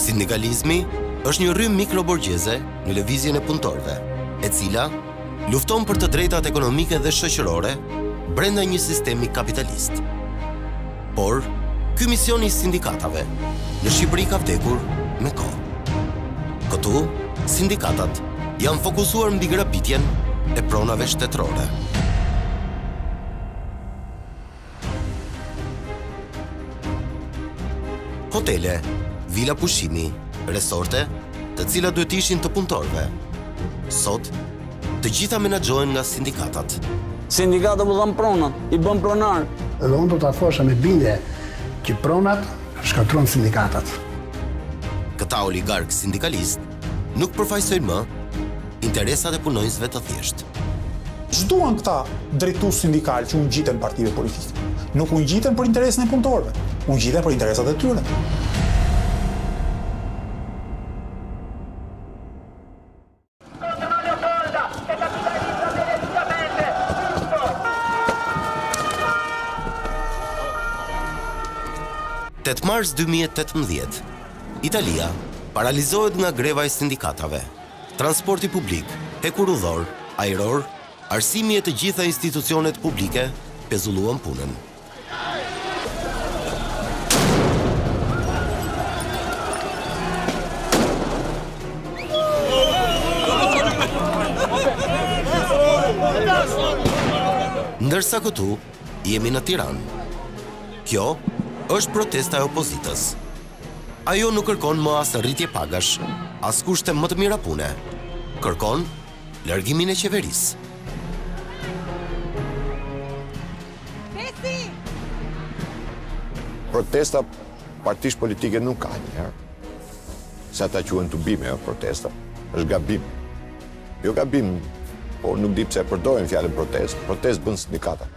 Sindikalizmi është një rrymë mikroborgjeze në lëvizjen e punëtorëve, e cila, lufton për të drejtat ekonomike dhe shoqërore brenda një sistemi kapitalist. Por, ky misioni i sindikatave në Shqipëri ka vdekur me kohë. Këtu, sindikatat janë fokusuar mbi grabitjen e pronave shtetërore. Hotele, vila pushimi, resorte, të cilat duhet ishin të punëtorëve. Sot, të gjitha menaxhohen nga sindikatat. Sindikatave u dhanë pronat, i bënë pronarë. Dhe unë do ta thosha me bindje që pronat shkatërruan sindikatat. Këta oligarkë sindikalistë nuk përfaqësojnë më interesat e punonjësve të thjeshtë. Ç'duan këta drejtues sindikalë që u ngjiten partive politike? Nuk u ngjiten për interesin e punëtorëve, u ngjiten për interesat e tyre. Tetë mars 2018, Italia paralizohet nga greva e sindikatave, transporti publik, hekurudhor, ajror, arsimi e të gjitha institucionet publike pezulluan punën. Ndërsa këtu, Jemi në Tiranë. Kjo është protesta e opozitës. Ajo nuk kërkon më as rritje pagash, as kushte më të mira pune. Kërkon largimin e qeverisë. Protesta partish politike nuk ka njëherë. Se ata quhen tubime, jo protesta. është gabim. Jo gabim, po nuk di pse e përdorin fjalën protestë, protestë bën sindikata.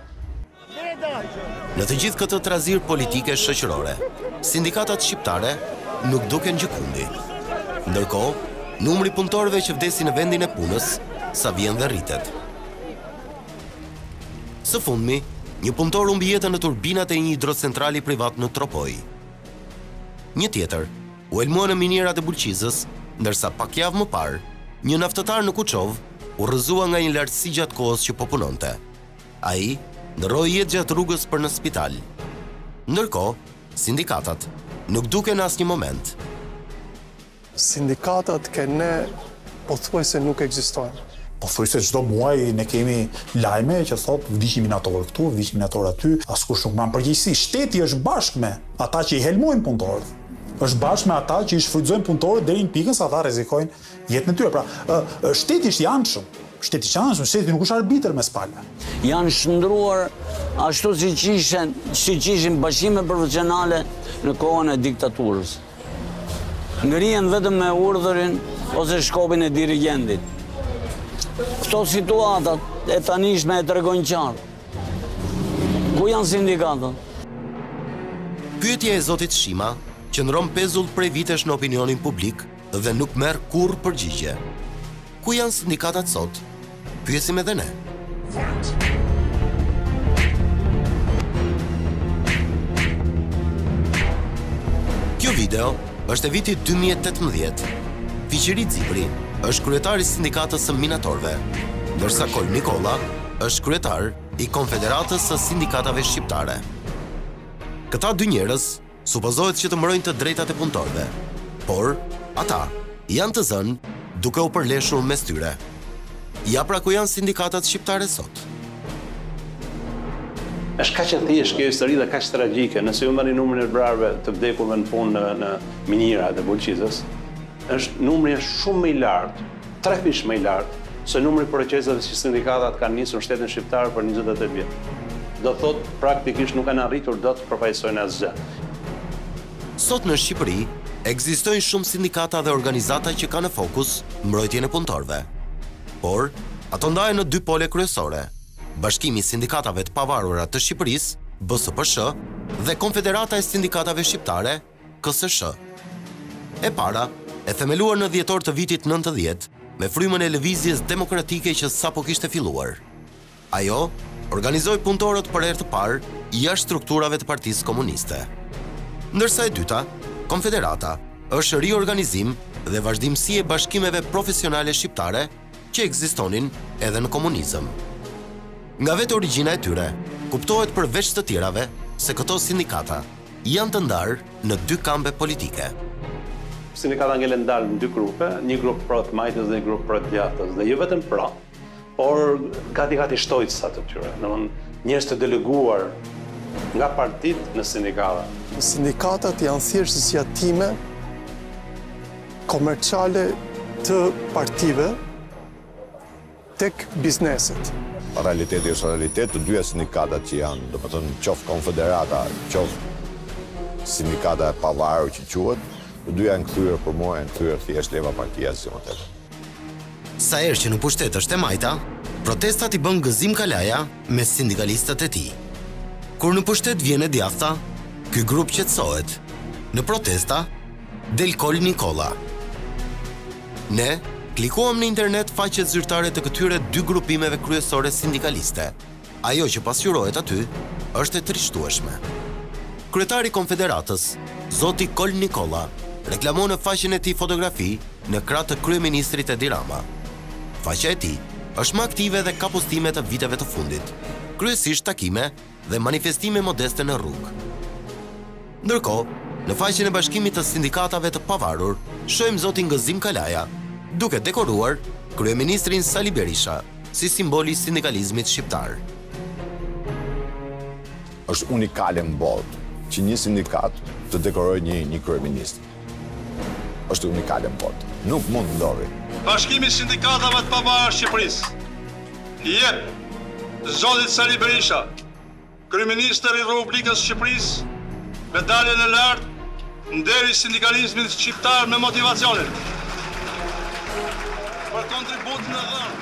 Në të gjithë këtë trazirë politike shoqërore, sindikatat shqiptare nuk duken gjëkundi. Ndërkohë, numri i punëtorëve që vdesin në vendin e punës sa vjen dhe rritet. Së fundmi, një punëtor humbi jetën në turbinat e një hidrocentrali privat në Tropojë. Një tjetër, u helmua në minierat e Bulqizës, ndërsa pak javë më parë, një naftëtar në Kuçovë u rrëzua nga një lartësi gjatë kohës që po punonte. Ai ndërroi jetë gjatë rrugës për në spital. Ndërkohë, sindikatat nuk duken në asnjë moment. Sindikatat te ne pothuajse nuk ekzistojnë. Pothuajse çdo muaj ne kemi lajme që thotë vdiq një minator këtu, vdiq një minator aty, askush nuk merr përgjegjësi. Shteti është bashkë me ata që i helmojnë punëtorët. Është bashkë me ata që i shfrytëzojnë punëtorët deri në pikën sa ata rrezikojnë jetën e tyre. Pra, ë, shteti është i anshëm. Shteti është i anshëm, shteti nuk është arbitër mes palëve. Janë shndruar ashtu siç ishin, siç ishin bashkime profesionale në kohën e diktaturës. Ngrihen vetëm me urdhërin ose shkopin e dirigjentit. Këto situatat e tanishme e tregojnë qartë. Ku janë sindikatët? Pyetja e zotit Shima qëndron pezull prej vitesh në opinionin publik dhe nuk merr kurrë përgjigje. Ku janë sindikatat sot? Pyesim edhe ne. Kjo video është e vitit 2018. Fiqiri Xibri është kryetar i sindikatës së minatorëve, ndërsa Kol Nikolla është kryetar i Konfederatës së Sindikatave Shqiptare. Këta dy njerëz supozohet që të mbrojnë të drejtat e punëtorëve, por ata janë të zënë duke u përleshur mes tyre. Ja pra ku janë sindikatat shqiptare sot. Është kaq e thjeshtë kjo histori dhe kaq tragjike, nëse ju merrni numrin e vrarëve të vdekurve në punë në në miniera të Bulqizës, është numri shumë më i lartë Trefish më i lartë se numri i proceseve që sindikatat kanë nisur në shtetin shqiptar për njëzet e tetë vjet. Do thotë, praktikisht nuk kanë arritur dot të përfaqësojnë asgjë. Sot në Shqipëri ekzistojnë shumë sindikata dhe organizata që kanë në fokus mbrojtjen e punëtorëve. Por, ato ndahen në dy pole kryesore, Bashkimi i Sindikatave të Pavarura të Shqipërisë, BSPSH, dhe Konfederata e Sindikatave Shqiptare, KSSH. E para, e themeluar në dhjetor të vitit nëntëdhjetë, me frymën e lëvizjes demokratike që sapo kishte filluar. Ajo organizoi punëtorët për herë të parë jashtë strukturave të Partisë Komuniste. Ndërsa e dyta, Konfederata, është riorganizim dhe vazhdimësi e bashkimeve profesionale shqiptare, që ekzistonin edhe në komunizëm. Nga vetë origjina e tyre, kuptohet përveç të tjerave se këto sindikata janë të ndarë në dy kampe politike. Sindikata ngelen ndarë në dy grupe, një grup pro të majtës dhe një grup pro të djathtës, dhe jo vetëm pra, por gati gati shtojca të tyre, domethënë njerëz të deleguar nga partitë në sindikata. Sindikatat janë thjesht zgjatime komerciale të partive tek bizneset. Realiteti është realitet, të dyja sindikatat që janë, domethënë, qoftë konfederata, qoftë sindikata e pavarur që quhet, të dyja janë kthyer për mua janë kthyer thjesht leva partie simotër. Sa herë që në pushtet është e majta, protestat i bën Gëzim Kalaja me sindikalistët e tij. Kur në pushtet vjen e djathta, ky grup qetësohet, në protesta del Kol Nikolla. Ne klikuam në internet faqet zyrtare të këtyre dy grupimeve kryesore sindikaliste. Ajo që pasqyrohet aty është e trishtueshme. Kryetari i Konfederatës, zoti Kol Nikolla, reklamon në faqen e tij fotografi në krah të kryeministrit Edi Rama. Faqja e tij është më aktive dhe ka postime të viteve të fundit, kryesisht takime dhe manifestime modeste në rrugë. Ndërkohë, në faqen e Bashkimit të Sindikatave të Pavarur, shohim zotin Gëzim Kalaja, duke dekoruar kryeministrin Sali Berisha si simboli i sindikalizmit shqiptar. Është unikale në botë që një sindikat të dekorojë një, një kryeministër. Është unikale në botë. Nuk mund të ndodhë. Bashkimi i Sindikatave të Pavarura Shqipërisë i jep zotit Sali Berisha, kryeministër i Republikës Shqipërisë, medaljen e lartë Nderi i Sindikalizmit Shqiptar me motivacionin për kontributin e dhënë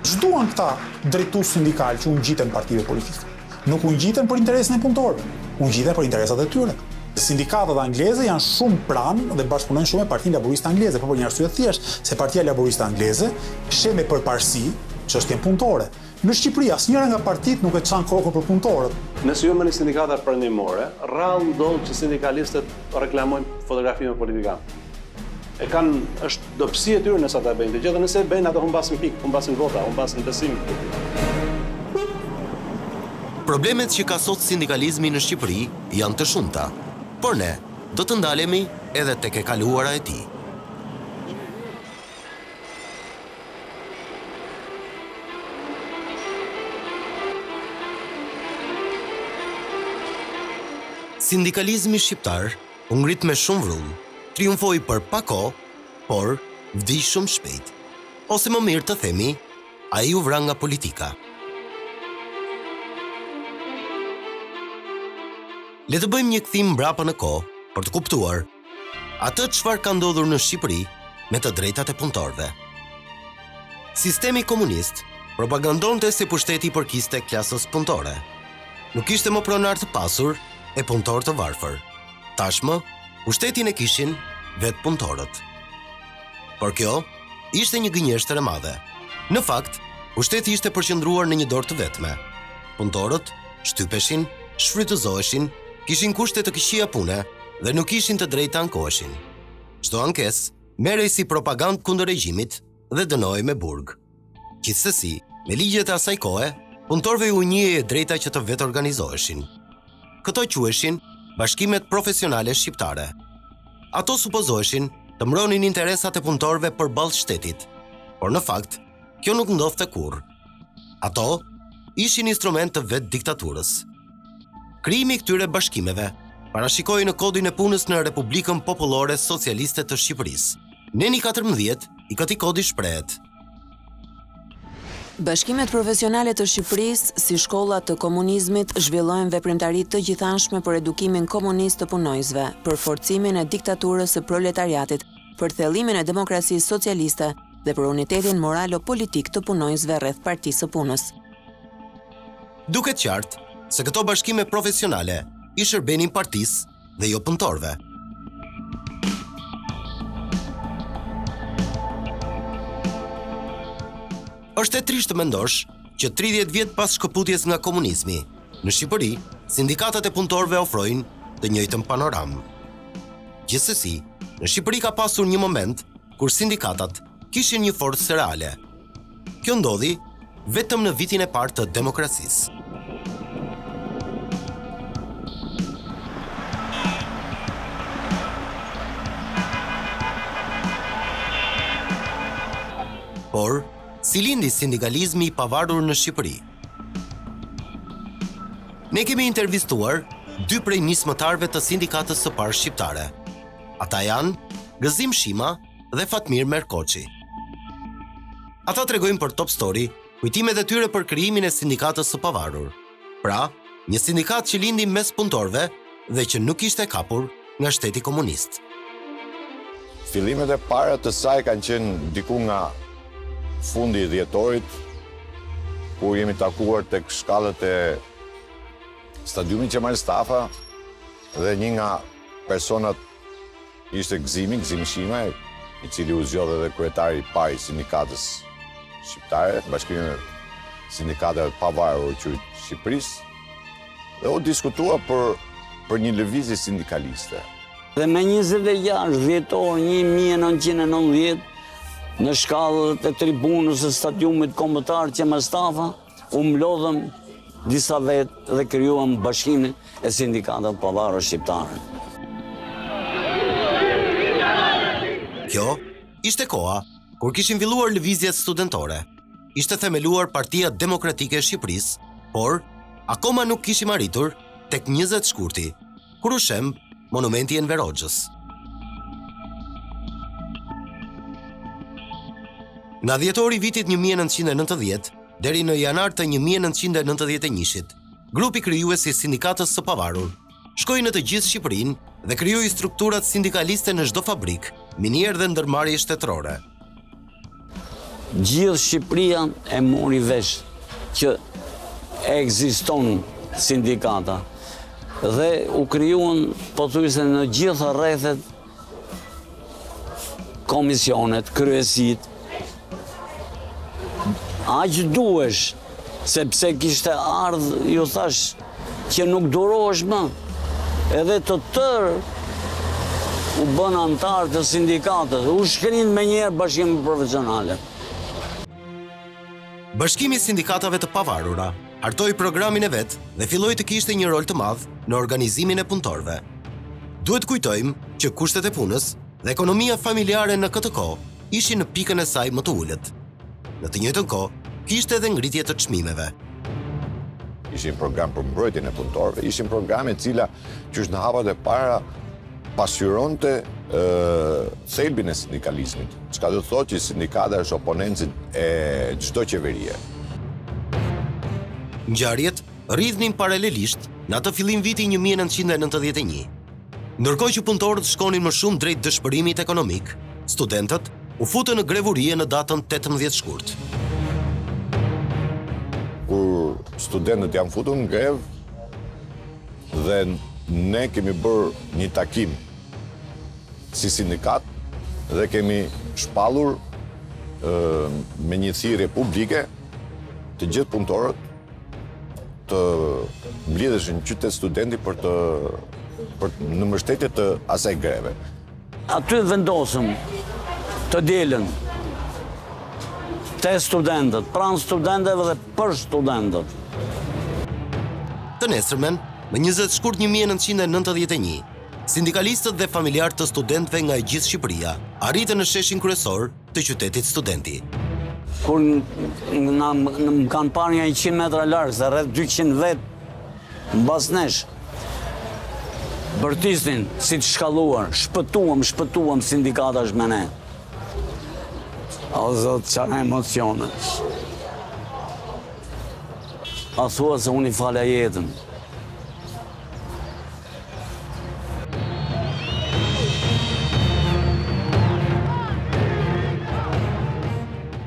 Ç'duan këta drejtues sindikalë që u ngjiten partive politike? Nuk u ngjiten për interesin e punëtorëve, u ngjiten për interesat e tyre. Sindikatat angleze janë shumë pranë dhe bashkëpunojnë shumë me Partinë Laboriste Angleze, por për një arsye të thjeshtë, se Partia Laboriste Angleze sheh me përparësi çështjen punëtore. Në Shqipëri asnjëra nga partitë nuk e çan kokën për punëtorët. Nëse ju merrni sindikatat perëndimore, rrallë ndodh që sindikalistët reklamojnë fotografi me politikanë. E kanë, është dobësi e tyre nëse s'e bëjnë atë gjë dhe nëse e bëjnë atë humbasin pikë, humbasin vota, humbasin besim. Problemet që ka sot sindikalizmi në Shqipëri janë të shumta, por ne do të ndalemi edhe tek e kaluara e tij. Sindikalizmi shqiptar u ngrit me shumë vrull, triumfoi për pak kohë, por vdiq shumë shpejt. Ose më mirë të themi, ai u vra nga politika. Le të bëjmë një kthim mbrapa në kohë për të kuptuar atë çfarë ka ndodhur në Shqipëri me të drejtat e punëtorëve. Sistemi komunist propagandonte se pushteti i përkiste klasës punëtore. Nuk kishte më pronarë të pasur e punëtorë të varfër. Tashmë, pushtetin e kishin vetë punëtorët. Por kjo ishte një gënjeshtër e madhe. Në fakt, pushteti ishte përqendruar në një dorë të vetme. Punëtorët shtypeshin, shfrytëzoheshin, kishin kushte të këqija pune dhe nuk kishin të drejtë të ankoheshin. Çdo ankesë merrej si propagandë kundër regjimit dhe dënohej me burg. Gjithsesi, me ligjet e asaj kohe, punëtorëve u njihej e drejta që të vetorganizoheshin. Këto quheshin bashkimet profesionale shqiptare. Ato supozoheshin të mbronin interesat e punëtorëve përballë shtetit, por në fakt kjo nuk ndodhte kurrë. Ato ishin instrumente të vetë diktaturës. Krijimi i këtyre bashkimeve parashikohej në kodin e punës në Republikën Popullore Socialiste të Shqipërisë. Neni 14 i këtij kodi shprehet. Bashkimet profesionale të Shqipërisë, si shkolla të komunizmit, zhvillojnë veprimtari të gjithanshme për edukimin komunist të punonjësve, për forcimin e diktaturës së proletariatit, për thellimin e demokracisë socialiste, dhe për unitetin moralo-politik të punonjësve rreth Partisë së Punës. Duket qartë se këto bashkime profesionale i shërbenin partisë dhe jo punëtorëve. Është e trishtë të mendosh që 30 vjet pas shkëputjes nga komunizmi, në Shqipëri, sindikatat e punëtorëve ofrojnë të njëjtën panoramë. Gjithsesi, në Shqipëri ka pasur një moment kur sindikatat kishin një forcë reale. Kjo ndodhi vetëm në vitin e parë të demokracisë. Por, si lindi sindikalizmi i pavarur në Shqipëri? Ne kemi intervistuar dy prej nismëtarëve të sindikatës së parë shqiptare, Ata janë Gëzim Shima dhe Fatmir Merkoçi. Ata tregojnë për Top Story kujtimet e tyre për krijimin e sindikatës së pavarur. Pra, një sindikat që lindi mes punëtorëve dhe që nuk ishte kapur nga shteti komunist. Fillimet e para të saj kanë qenë diku nga fundi i dhjetorit, kur jemi takuar te shkallët e stadiumit Qemal Stafa dhe një nga Personat ishte Gëzimi, Gëzim Shima, i cili u zgjodh edhe kryetar i parë i Sindikatës Shqiptare, Bashkimi i Sindikatave të Pavarura të Shqipërisë, dhe u diskutua për për një lëvizje sindikaliste. Dhe me 26 dhjetor 1990, në shkallët e tribunës së stadiumit kombëtar Qemal Stafa, U mblodhëm disa vetë dhe krijuam Bashkimin e Sindikatave të Pavarura Shqiptare. Kjo ishte koha kur kishin filluar lëvizjet studentore. Ishte themeluar Partia Demokratike e Shqipërisë, por akoma nuk kishim arritur tek 20 shkurti. Kur u shemb monumenti i Enver Hoxhës. Nga dhjetori i vitit 1990 deri në janar të 1991-shit, grupi krijues i Sindikatës së Pavarur shkoi në të gjithë Shqipërinë dhe krijoi strukturat sindikaliste në çdo fabrikë, minierë dhe ndërmarrje shtetërore. Gjithë Shqipëria e mori vesh që ekziston sindikata dhe u krijuan pothujse në gjithë rrethet komisionet, kryesitë, aq duhesh Sepse kishte ardhë, ju thashë, që nuk durohesh më, edhe të tërë u bënë antarë të sindikatës, u shkrinë menjëherë bashkimet profesionale. Bashkimi i sindikatave të pavarura, hartoi programin e vet dhe filloi të kishte një rol të madh në organizimin e punëtorëve. Duhet të kujtojmë që kushtet e punës dhe ekonomia familjare në këtë kohë ishin në pikën e saj më të ulët. Në të njëjtën kohë, kishte edhe ngritje të çmimeve. Ish një program për mbrojtjen e punëtorëve, ish një program e cila qysh në hapat e para pasqyronte thelbin e sindikalizmit, çka do të thotë që sindikata është oponencë e çdo qeverie. Ngjarjet rridhnin paralelisht në atë fillim viti 1991. Ndërkohë që punëtorët shkonin më shumë drejt dëshpërimit ekonomik, studentët u futën në grevë urie në datën 18 shkurt. Kur studentët janë futur në grevë dhe ne kemi bërë një takim si sindikatë dhe kemi shpallur me një thirje publike, të gjithë punëtorët të mblidheshin në Qytet Studenti për të për në mbështetje të asaj greve. Aty vendosëm të dilnim te studentët, pranë studentëve dhe për studentët. Të nesërmen, më 20 shkurt 1991, sindikalistët dhe familjarë të studentëve nga e gjithë Shqipëria, arritën në sheshin kryesor, të Qytetit Studenti. Kur na kanë parë nja 100 metra larg, se rreth 200 vetë, mbas nesh, bërtisnin si të shkalluar, shpëtuam, shpëtuam sindikata është me ne. O zot, ça emocionesh. A thua se unë i falja jetën.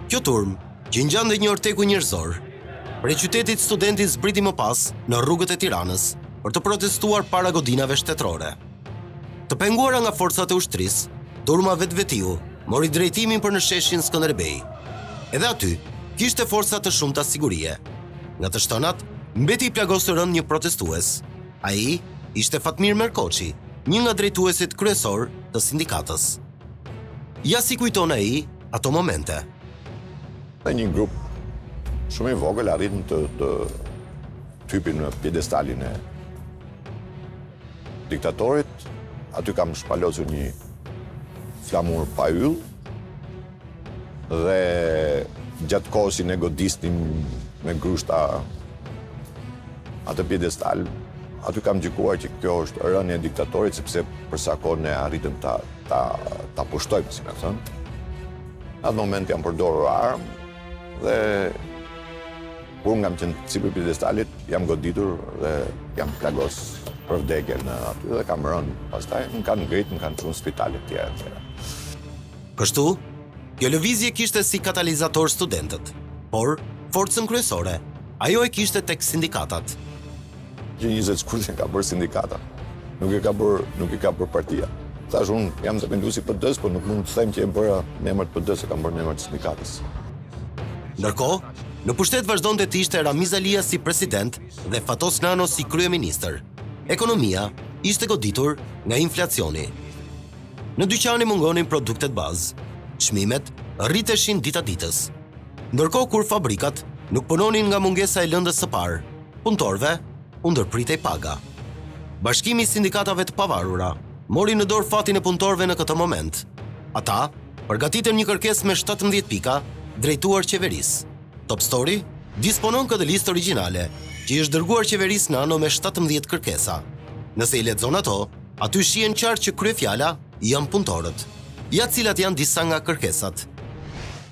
Kjo turmë, që i ngjante një orteku njerëzor, prej Qytetit Studenti zbriti më pas në rrugët e Tiranës për të protestuar para godinave shtetërore. Të penguara nga forcat e ushtrisë, turma vetvetiu mori drejtimin për në sheshin Skënderbej. Edhe aty kishte forca të shumta sigurie. Nga të shtënat, mbeti i plagosur rëndë një protestues. Ai ishte Fatmir Merkoçi, një nga drejtuesit kryesor të sindikatës. Ja si i kujton ai ato momente. Ne një grup shumë i vogël arritëm të, të hypim në pjedestalin e diktatorit, aty kam shpalosur një flamur pa yll dhe gjatë kohës që ne godisnim me grushta atë pjedestal, aty kam gjykuar që kjo është rënia e diktatorit, sepse për sa kohë ne arritëm ta, ta, ta pushtojmë, si me thënë. Në atë moment janë përdorur armë dhe kur kam qenë sipër pjedestalit, jam goditur dhe jam plagos për vdekje aty dhe kam rënë. Pastaj më kanë ngritë, më kanë çu në spital e tjera e tjera. Kështu, kjo lëvizje kishte si katalizator studentët, por forcën kryesore ajo e kishte tek sindikatat. Gjë njëzet shkurt e ka bërë sindikata. Nuk e ka bërë, nuk e ka bërë partia. Thashë unë jam themelues i PD-së, por nuk mund të them që e bëra në emër të PD-së, e kam bërë në emër të sindikatës. Ndërkohë, në pushtet vazhdonte të ishte Ramiz Alia si president dhe Fatos Nano si kryeministër. Ekonomia ishte goditur nga inflacioni. Në dyqane mungonin produktet bazë, çmimet rriteshin dita ditës. Ndërkohë kur fabrikat nuk punonin nga mungesa e lëndës së parë, punëtorëve u ndërpritej paga. Bashkimi i Sindikatave të Pavarura mori në dorë fatin e punëtorëve në këtë moment. Ata përgatitën një kërkesë me shtatëmbëdhjetë pika drejtuar qeverisë. Top Story disponon këtë listë origjinale që i është dërguar qeverisë Nano me shtatëmbëdhjetë kërkesa. Nëse i lexon ato, Aty shihen qartë që kryefjala janë punëtorët. Ja cilat janë disa nga kërkesat.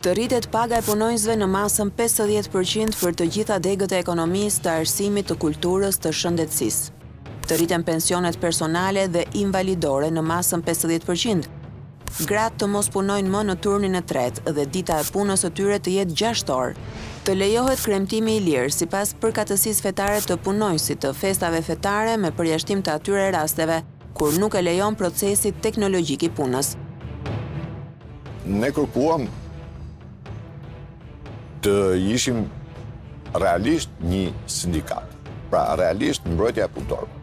Të rritet paga e punonjësve në masën pesëdhjetë për qind për të gjitha degët e ekonomisë, të arsimit, të kulturës, të shëndetësisë. Të rriten pensionet personale dhe invalidore në masën pesëdhjetë për qind. Gratë të mos punojnë më në turnin e tretë dhe dita e punës së tyre të jetë gjashtë orë. Të lejohet kremtimi i lirë, sipas përkatësisë fetare të punonjësit të festave fetare me përjashtim të atyre rasteve kur nuk e lejon procesi teknologjik i punës. Ne kërkuam të ishim realisht një sindikatë, pra realisht mbrojtëse e punëtorëve.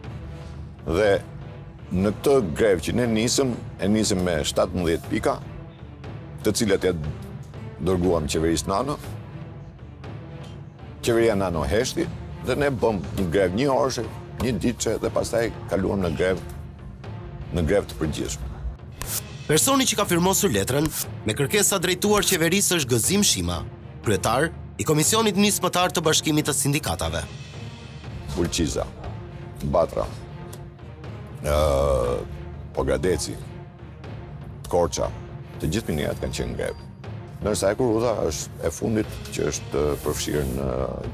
Dhe. Në këtë grevë që ne nisëm, e nisëm me 17 pika, të cilat ia dërguam qeverisë Nano, qeveria Nano heshti, dhe ne bëmë një grevë një orëshe, një ditëshe, dhe pastaj kaluam në grevë, në grevë të përgjithshme. Personi që ka firmosur letrën me kërkesa drejtuar qeverisë është Gëzim Shima, kryetar i Komisionit Nismëtar të Bashkimit të Sindikatave. Bulqiza, Batra, Pogradeci, Korça, të gjithë minierat kanë qenë grevë. Ndërsa hekurudha është e fundit që është përfshirë në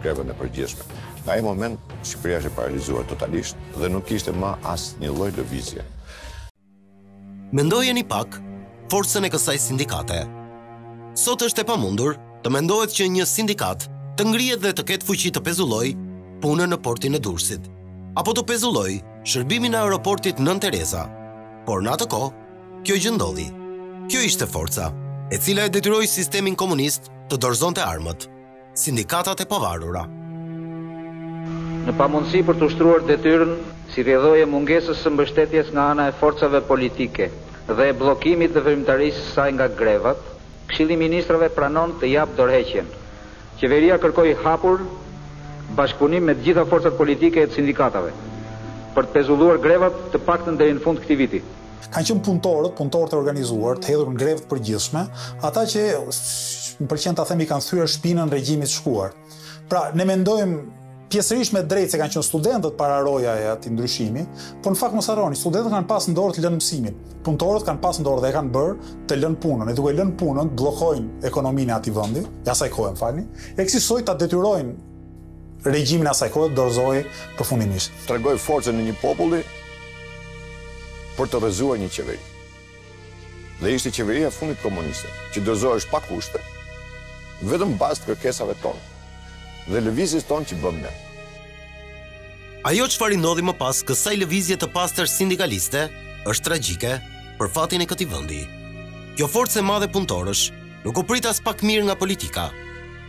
grevën e përgjithshme. Në atë moment, Shqipëria është e paralizuar totalisht dhe nuk ishte ma asnjë lloj lëvizje. Mendojeni pak forcën e kësaj sindikate. Sot është e pamundur të mendohet që një sindikatë të ngrihet dhe të ketë fuqi të pezullojë punën në portin e Durrësit apo të pezullojë shërbimin e aeroportit Nënë Tereza. Por në atë kohë, kjo gjë ndodhi. Kjo ishte forca, e cila e detyroi sistemin komunist të dorëzonte armët. Sindikatat e pavarura. Në pamundësi për të ushtruar detyrën, si rrjedhojë e mungesës së mbështetjes nga ana e forcave politike dhe e bllokimit të veprimtarisë së saj nga grevat, Këshilli i Ministrave pranon të japë dorëheqjen. Qeveria kërkoi hapur bashkëpunim me të gjitha forcat politike e të sindikatave, për të pezulluar grevat të paktën deri në fund këtij viti. Kanë qenë punëtorët, punëtorët e organizuar, të hedhur në grevë të përgjithshme, ata që më pëlqen ta them i kanë thyer shpinën regjimit të shkuar. Pra, ne mendojmë pjesërisht me drejtë se kanë qenë studentët pararoja e atij ndryshimi, por në fakt mos harroni, studentët kanë pas në dorë të lënë mësimin. Punëtorët kanë pas në dorë dhe e kanë bërë të lënë punën. E duke lënë punën, bllokojnë ekonominë e atij vendi, asaj kohe, më falni, e kësisoj ta detyrojnë regjimin e asaj kohe të dorëzohej përfundimisht. Tregoi forcën e një populli për të rrëzuar një qeveri. Dhe ishte qeveria e fundit komuniste, që dorëzohesh pa kushte, vetëm bazë të kërkesave tonë dhe lëvizjes tonë që bëmë ne. Ajo çfarë i ndodhi më pas kësaj lëvizje të pastër sindikaliste është tragjike për fatin e këtij vendi. Kjo forcë e madhe punëtorësh Nuk u prit aspak mirë nga politika.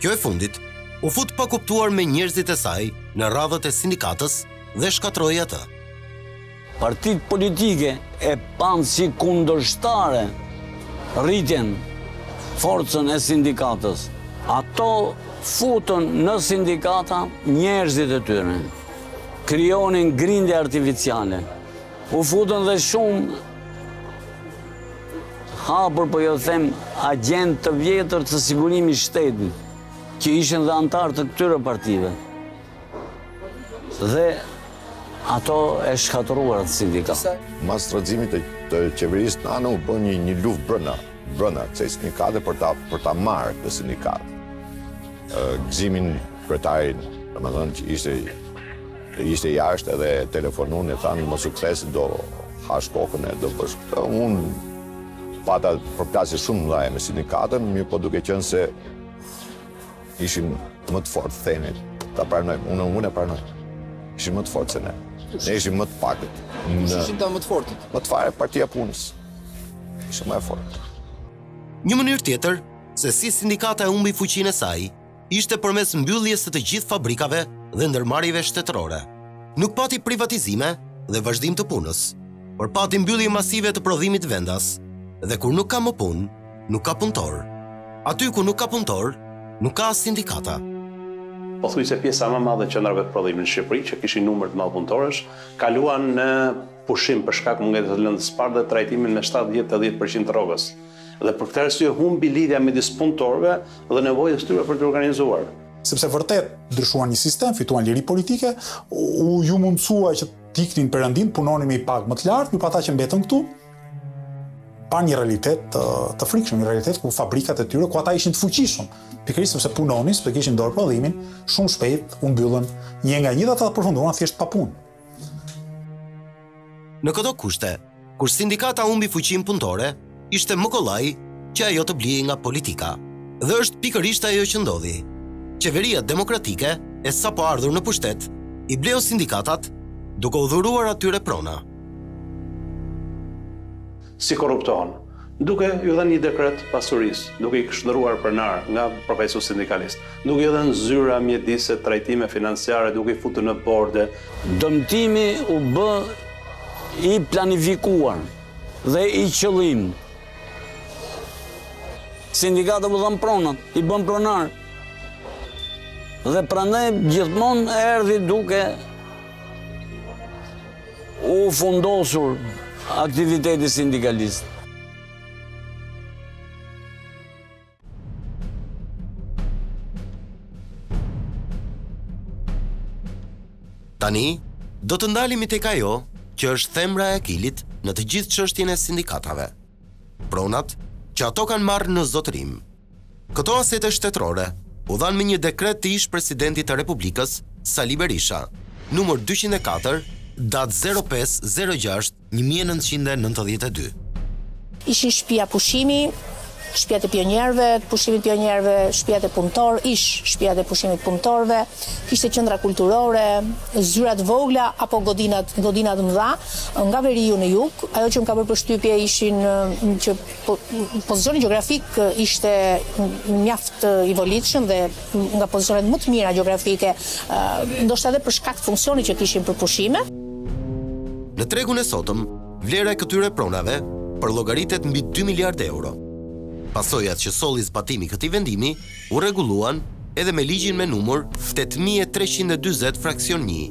Kjo e fundit u fut pa kuptuar me njerëzit e saj në radhët e sindikatës dhe shkatërroi atë. Partitë politike e panë si kundërshtare rritjen forcën e sindikatës. Ato futën në sindikata njerëzit e tyre. Krijonin grindje artificiale. U futën dhe shumë Hapur po ju them agjentë të vjetër të Sigurimit të Shtetit, që ishin dhe antarë të këtyre partive. Dhe ato e shkatërruan atë sindikatë. Mbas rrëzimit të qeverisë Nano, u bën një, një luftë brëna, brëna kësaj sindikate për ta, për ta marrë këtë sindikatë. Gëzimin, kryetarin, domethënë që ishte Ishte jashtë edhe e telefonun e thanë me sukses do hash kokën e do bësh këtë. Unë pata përplasje shumë të mëdha me sindikatën, mirëpo duke qenë se ishin më të fortë themi. Ta pranojmë, unë unë e pranoj. Ishin më të fortë se ne. Ne ishim më të pakët. Në... Ishin ta më të fortë. Më të fare partia punës. Ishte më e fortë. Një mënyrë tjetër se si sindikata e humbi fuqinë e saj, ishte përmes mbylljes së të gjithë fabrikave dhe ndërmarrjeve shtetërore. Nuk pati privatizime dhe vazhdim të punës, por pati mbyllje masive të prodhimit vendas dhe kur nuk ka më punë, nuk ka punëtor. Aty ku nuk ka punëtor, nuk ka as sindikata. Pothuajse pjesa më e madhe e qendrave të prodhimit në Shqipëri, që kishin numër të madh punëtorësh, kaluan në pushim për shkak të mungesës së lëndës së parë dhe trajtimin me shtatëdhjetë tetëdhjetë për qind të rrogës. Dhe për këtë arsye humbi lidhja midis punëtorëve dhe nevojës së tyre për t'u organizuar. Sepse vërtet ndryshuan një sistem, fituan liri politike, iu mundësua që të iknin në perëndim, punonin me një pagë më të lartë, mirëpo ata që mbetën këtu panë një realitet të, të frikshëm, një realitet ku fabrikat e tyre, ku ata ishin të fuqishëm, pikërisht sepse punonin, sepse kishin në dorë prodhimin, shumë shpejt u mbyllën, një nga një dhe ata përfunduan thjesht pa punë. Në këto kushte, kur sindikata humbi fuqinë punëtore, ishte më kollaj që ajo të blihej nga politika. Dhe është pikërisht ajo që ndodhi. Qeveria demokratike e sapoardhur në pushtet, i bleu sindikatat duke u dhuruar atyre prona. Si korruptohen? Duke u dhënë një dekret pasurisë, duke i shndërruar pronarë nga përfaqësues sindikalistë, duke i dhënë zyra, mjedise, trajtime financiare, duke i futur në borde. Dëmtimi u bë i planifikuar dhe i qëllimt. Sindikatave u dhanë pronat, i bënë pronarë. Dhe prandaj gjithmonë erdhi duke U fundosur aktiviteti sindikalist. Tani, do të ndalemi tek ajo që është thembra e Akilit në të gjithë çështjen e sindikatave. Pronat që ato kanë marrë në zotërim. Këto asete shtetërore u dhanë me një dekret të ish-presidentit të Republikës, Sali Berisha, numër dyqind e katër, datë zero pesë, zero gjashtë, një mijë e nëntëqind e nëntëdhjetë e dy. Ishin shtëpi pushimi, shtëpiat e pionierëve, pushimit të pionierëve, shtëpiat e punëtorë, ish-shtëpiat e pushimit të punëtorëve, kishte qendra kulturore, zyra të vogla apo godina, godina të mëdha nga veriu në jug. Ajo që më ka bërë përshtypje ishin që Po, pozicioni gjeografik ishte mjaft i volitshëm dhe nga pozicionet më të mira gjeografike, ndoshta edhe për shkak të funksionit që kishin për pushime. Në tregun e sotëm, vlera e këtyre pronave përllogaritet mbi dy miliardë euro. Pasojat që solli zbatimi i këtij vendimi u rregulluan edhe me ligjin me numër tetë mijë e treqind e dyzet fraksion një,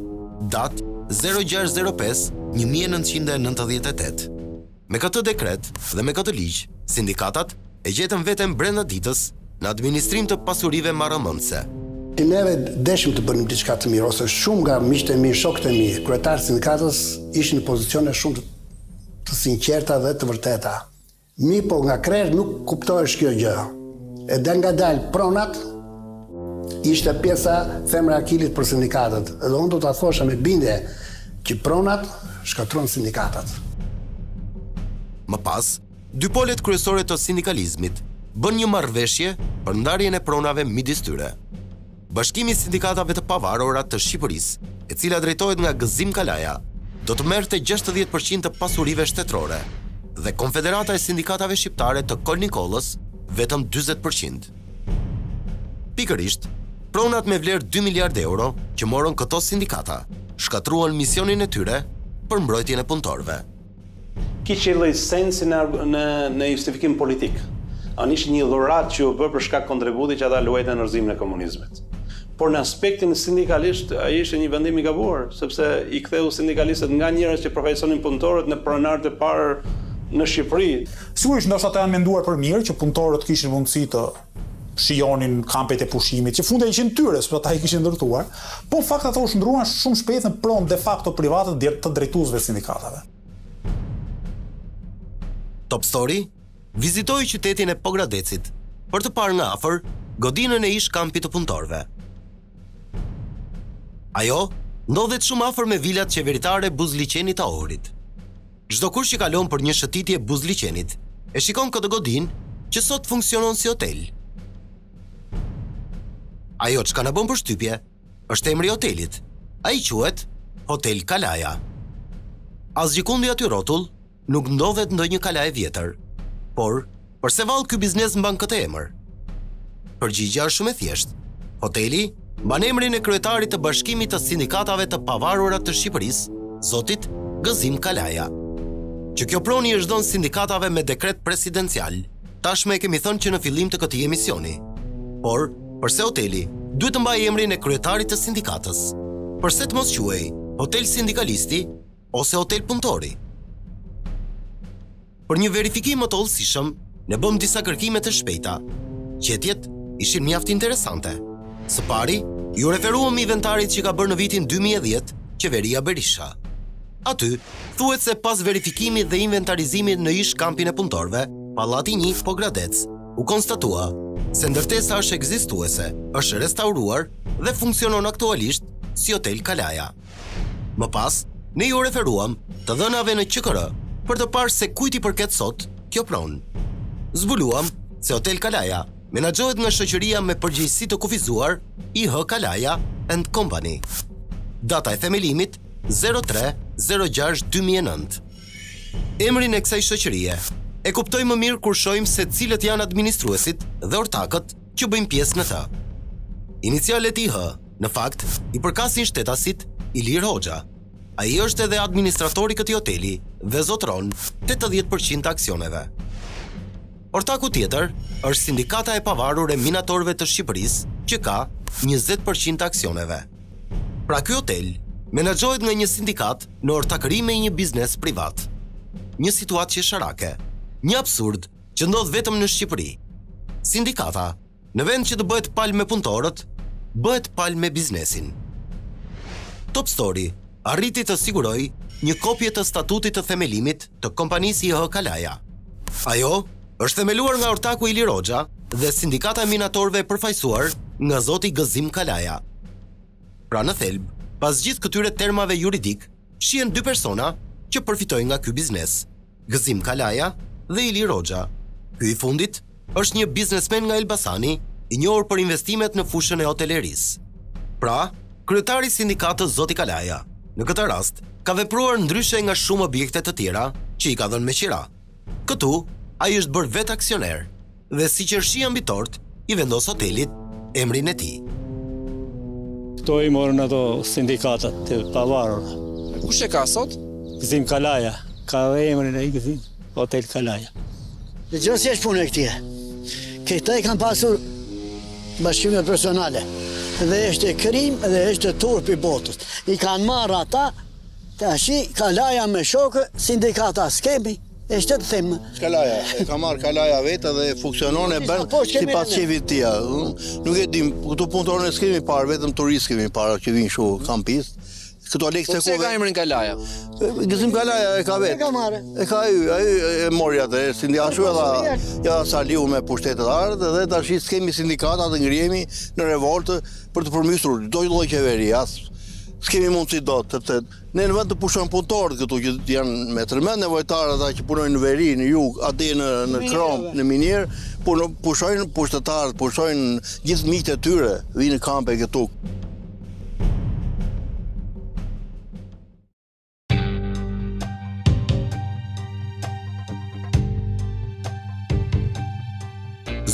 datë zero gjashtë zero pesë një mijë e nëntëqind e nëntëdhjetë e tetë. Me këtë dekret dhe me këtë ligj, sindikatat e gjetën veten brenda ditës në administrim të pasurive marramendëse. Neve deshim të bënim diçka të mirë ose shumë nga miqtë e mi, shokët e mi, kryetarë të sindikatës ishin në pozicione shumë të sinqerta dhe të vërteta. Mirëpo nga krerë nuk kuptohesh kjo gjë. E dalëngadalë pronat Ishte pjesa thembra e Akilit për sindikatët dhe unë do të thosha me bindje që pronat shkatërruan sindikatat. Më pas, dy polet kryesore të sindikalizmit bënë një marrëveshje për ndarjen e pronave midis tyre. Bashkimi i Sindikatave të Pavarura të Shqipërisë, e cila drejtohet nga Gëzim Kalaja, do të merrte gjashtëdhjetë për qind të pasurive shtetërore dhe Konfederata e Sindikatave Shqiptare të Kol Nikollës vetëm dyzet për qind. Pikërisht, pronat me vlerë dy miliardë euro që morën këto sindikata, shkatërruan misionin e tyre për mbrojtjen e punëtorëve. Kish një lloj sensi në në në justifikim politik. Ajo ishte një dhuratë që u bë për shkak kontributi që ata luajtën në rrëzimin e komunizmit. Por në aspektin sindikalisht ai ishte një vendim i gabuar, sepse i ktheu sindikalistët nga njerëz që përfaqësonin punëtorët në pronarët e parë në Shqipëri. Sigurisht, ndoshta ato janë menduar për mirë që punëtorët të kishin mundësi të shijonin kampet e pushimit, që fundja ishin tyre, sepse ata i kishin ndërtuar, por në fakt ato u shndërruan shumë shpejt në pronë de facto private të drejtuesve të sindikatave. Top Story vizitoi qytetin e Pogradecit për të parë nga afër godinën e ish-kampit të punëtorëve. Ajo ndodhet shumë afër me vilat qeveritare buzë liqenit të Ohrit. Çdokush që kalon për një shëtitje buzë liqenit, e shikon këtë godinë që sot funksionon si hotel. Ajo çka na bën përshtypje është emri i hotelit. Ai quhet Hotel Kalaja. Asgjëkundi aty rrotull nuk ndodhet ndonjë kala e vjetër, por Përse vallë ky biznes mban këtë emër? Përgjigja është shumë e thjeshtë. Hoteli mban emrin e kryetarit të Bashkimit të Sindikatave të Pavarura të Shqipërisë, zotit Gëzim Kalaja. Që kjo pronë i është dhënë sindikatave me dekret presidencial, tashmë e kemi thënë që në fillim të këtij emisioni. Por, përse hoteli duhet të mbajë emrin e kryetarit të sindikatës? Përse të mos quhej Hotel Sindikalisti ose hotel punëtori. Për një verifikim më të hollësishëm, ne bëmë disa kërkime të shpejta. Gjetjet ishin mjaft interesante. Së pari, iu referuam inventarit që ka bërë në vitin 2010 qeveria Berisha. Aty, thuhet se pas verifikimit dhe inventarizimit në ish kampin e punëtorëve, Pallati Një Pogradec, u konstatua se ndërtesa është ekzistuese, është restauruar dhe funksionon aktualisht si hotel Kalaja. Më pas, ne iu referuam të dhënave në QKR për të parë se kujt i përket sot kjo pronë. Zbuluam se Hotel Kalaja menaxhohet nga shoqëria me përgjegjësi të kufizuar IH Kalaja and Company. Data e themelimit zero tre zero gjashtë dy mijë e nëntë. Emrin e kësaj shoqërie e kuptojmë më mirë kur shohim se cilët janë administruesit dhe ortakët që bëjnë pjesë në të. Inicialet IH, në fakt, i përkasin shtetasit Ilir Hoxha. Ai është edhe administrator i këtij hoteli dhe zotëron tetëdhjetë për qind të aksioneve. Ortaku tjetër është Sindikata e Pavarur e Minatorëve të Shqipërisë, që ka njëzet për qind të aksioneve. Pra ky hotel menaxhohet nga një sindikatë në ortakëri me një biznes privat. Një situatë qesharake, një absurd që ndodh vetëm në Shqipëri. Sindikata, në vend që të bëhet palë me punëtorët, bëhet palë me biznesin. Top Story arriti të sigurojë një kopje të statutit të themelimit të kompanisë IH Kalaja. Ajo është themeluar nga ortaku Ilir Hoxha dhe Sindikata e Minatorëve e përfaqësuar nga zoti Gëzim Kalaja. Pra në thelb, pas gjithë këtyre termave juridikë, fshihen dy persona që përfitojnë nga ky biznes. Gëzim Kalaja dhe Ilir Hoxha. Ky i fundit është një biznesmen nga Elbasani, i njohur për investimet në fushën e hotelerisë. Pra, kryetari i sindikatës Zoti Kalaja, në këtë rast, ka vepruar ndryshe nga shumë objekte të tjera që i ka dhënë me qira. Këtu, ai është bërë vetë aksioner. Dhe si qershia mbi tortë, i vendos hotelit emrin e tij. Këto i morën ato sindikatat e pavarura. Kush e ka sot? Gëzim Kalaja, ka dhe emrin e Gëzim, Hotel Kalaja. Dhe gjënë se ç'është puna e këtij. Këta i kanë pasur bashkimet profesionale. Dhe është krim dhe është turp i botës. I kanë marrë ata, tashi, Kalaja me shokë, sindikata s'kemi. E ç'të të themi. Kalaja, e ka marrë Kalaja vetë dhe funksionon e bën po, sipas qejfit tija. Nuk e dim, këtu punëtorë ne s'kemi parë, vetëm turistë kemi parë, që vijnë shumë kampist. Këtu a lekë të kove. Po, ka emrin Kalaja? Gëzim Kalaja e ka vetë. E ka marrë. E ka ai, ai e mori atë, e sindi ashu po, edhe, ja Saliu me pushtet erdhi, dhe tashi s'kemi sindikata të ngrihemi në revoltë për të përmbysur, çdo lloj qeverie, as s'kemi mundësi do të të të Ne në vend të pushojnë punëtorët këtu që janë me gjithë mend nevojtarë ata që punojnë në veri, në jug, atje në në krom, në minierë, punë pushojnë pushtetarët, pushojnë gjithë miqtë e tyre, vijnë në kampe këtu.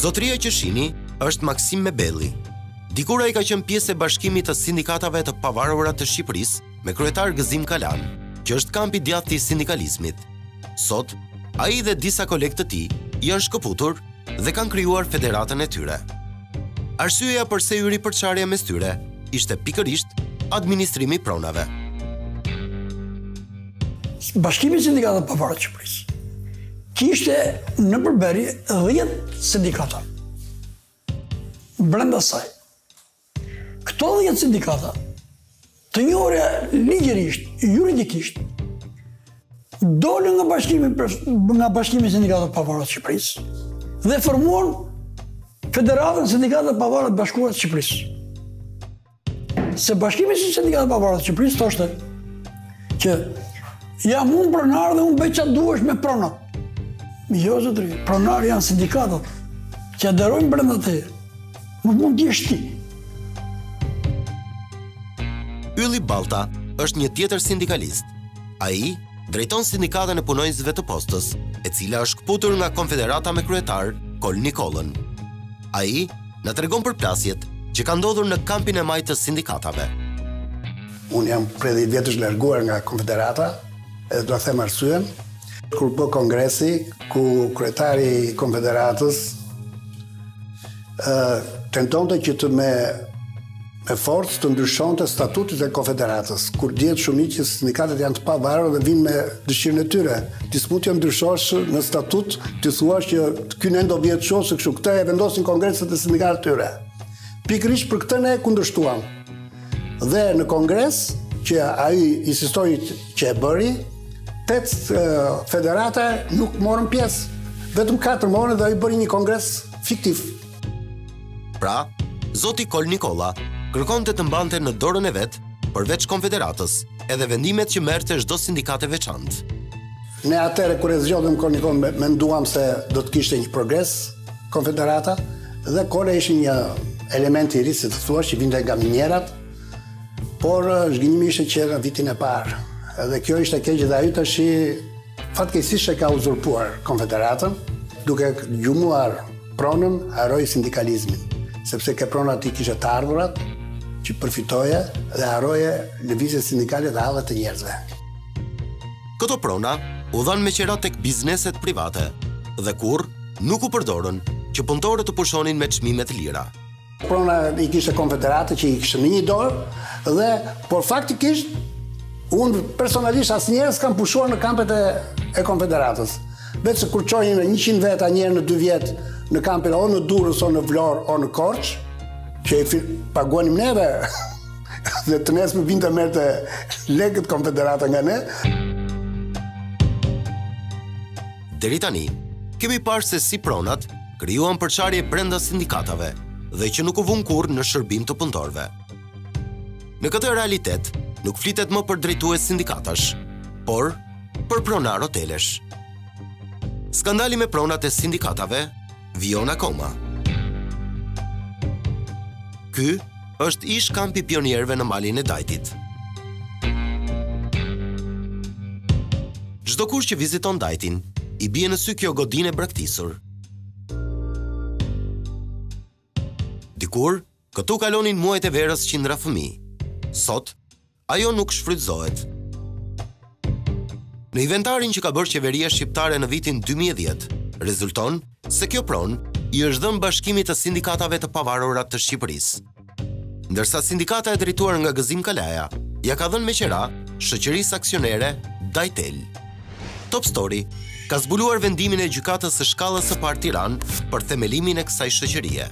Zotëria që shihni është Maksim Mebelli, Dikur ai ka qenë pjesë e Bashkimit të Sindikatave të Pavarura të Shqipërisë, me kryetar Gëzim Kalanë, që është kampi i djathtë i sindikalizmit. Sot, ai dhe disa kolegë të tij janë shkëputur dhe kanë krijuar federatën e tyre. Arsyeja përse hyri përçarja mes tyre ishte pikërisht administrimi i pronave. Bashkimi i Sindikatave të Pavarura të Shqipërisë kishte në përbërje 10 sindikata. Brenda saj, këto dhjetë sindikata, të njohura ligjërisht, juridikisht, dolën nga bashkimi nga Bashkimi i Sindikatave të Pavarura të Shqipërisë dhe formuan Federatën e Sindikatave të Pavarura të Bashkuara të Shqipërisë. Se Bashkimi i Sindikatave të Pavarura të Shqipërisë thoshte që jam unë pronar dhe unë bëj ça dua me pronat. Jo zotëri, pronar janë sindikatat që aderojnë brenda teje, nuk mund t'jesh ti. Ylli Ballta është një tjetër sindikalist. Ai drejton sindikatën e punonjësve të postës, e cila është këputur nga konfederata me kryetar Kol Nikollën. Ai na tregon përplasjet që kanë ndodhur në kampin e majtë të sindikatave. Unë jam prej 10 vjetësh larguar nga Konfederata, edhe do të them arsyen. Kur u bë kongresi ku kryetari i Konfederatës tentonte që të, me me forcë të ndryshonte statutet e Konfederatës, kur dihet shumë mirë që sindikatat janë të pavarur dhe vinë me dëshirën e tyre. Ti s'mund të ndryshosh në statut, t'i thuash që ky neni do hequr se kështu, këtë e vendosin kongreset e sindikatave të tyre. Pikërisht për këtë ne e kundërshtuam. Dhe në kongres, që ai insistoi që e bëri, tetë federata nuk morën pjesë. Vetëm katër morën dhe ai bëri një kongres fiktiv. Pra, zoti Kol Nikolla kërkonte të mbante në dorën e vet, përveç Konfederatës, edhe vendimet që merrte çdo sindikatë e veçantë. Ne atëhere kur e zgjodhëm Kol Nikollën menduam se do të kishte një progres Konfederata dhe Kola ishte një element i ri si të thuash që vinte nga minierat, por zhgënjimi ishte që në vitin e parë. Dhe kjo ishte keq dhe ai tashi fatkeqësisht e ka uzurpuar Konfederatën duke gjurmuar Pronën harroi sindikalizmin, sepse te pronat i kishe të ardhurat që përfitoje dhe harroje lëvizjen sindikale dhe hallet e njerëzve. Këto prona u dhanë me qera tek bizneset private dhe kurrë nuk u përdorën që punëtorët të pushonin me çmime të lira. Pronat i kishte konfederata që i kishte në një dorë dhe por faktikisht unë personalisht asnjëherë s'kam pushuar në kampet e konfederatës. Veçse kur çoja një 100 veta një herë në 2 vjet në kampin o në Durrës o në Vlorë o në Korçë, që i paguanim neve dhe të nesërmen vinte merrte lekët konfederata nga ne. Deri tani, kemi parë se si pronat krijuan përçarje brenda sindikatave dhe që nuk u vunë kurrë në shërbim të punëtorëve. Në këtë realitet, nuk flitet më për drejtues sindikatash, por për pronarë hotelesh. Skandali me pronat e sindikatave vijon akoma. Ky Është ish-kampi i pionierëve në Malin e Dajtit. Çdokush që viziton Dajtin, i bie në sy kjo godinë e braktisur. Dikur, këtu kalonin muajt e verës qindra fëmijë. Sot, ajo nuk shfrytëzohet. Në inventarin që ka bërë qeveria shqiptare në vitin 2010, rezulton se kjo pronë i është dhënë bashkimit të sindikatave të pavarura të Shqipërisë. Ndërsa sindikata e drejtuar nga Gëzim Kalaja, ia ka dhënë me qera shoqërisë aksionere Dajtel. Top Story ka zbuluar vendimin e gjykatës së shkallës së parë Tiranë për themelimin e kësaj shoqërie.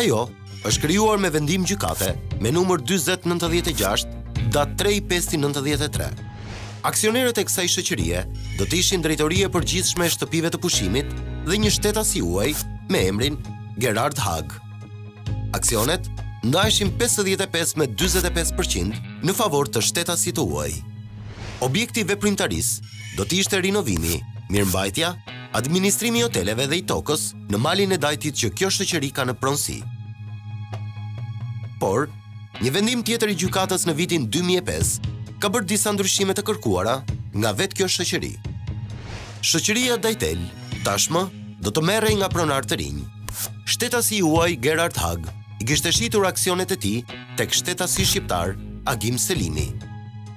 Ajo, Është krijuar me vendim gjykate me numër 4096 datë 3 i 5-ti 93. Aksionerët e kësaj shoqërie do të ishin drejtoria e përgjithshme e shtëpive të pushimit dhe një shtetas i huaj me emrin Gerard Hag. Aksionet ndaheshin 55 me 45% në favor të shtetasit të huaj. Objekti i veprimtarisë do të ishte rinovimi, mirëmbajtja, administrimi i hoteleve dhe i tokës në malin e Dajtit që kjo shoqëri ka në pronësi. Por, një vendim tjetër i gjykatës në vitin 2005 ka bërë disa ndryshime të kërkuara nga vetë kjo shoqëri. Shoqëria Dajtel tashmë do të merrej nga pronarë të rinj. Shtetasi i huaj Gerard Hag i kishte shitur aksionet e tij tek shtetasi shqiptar Agim Selini.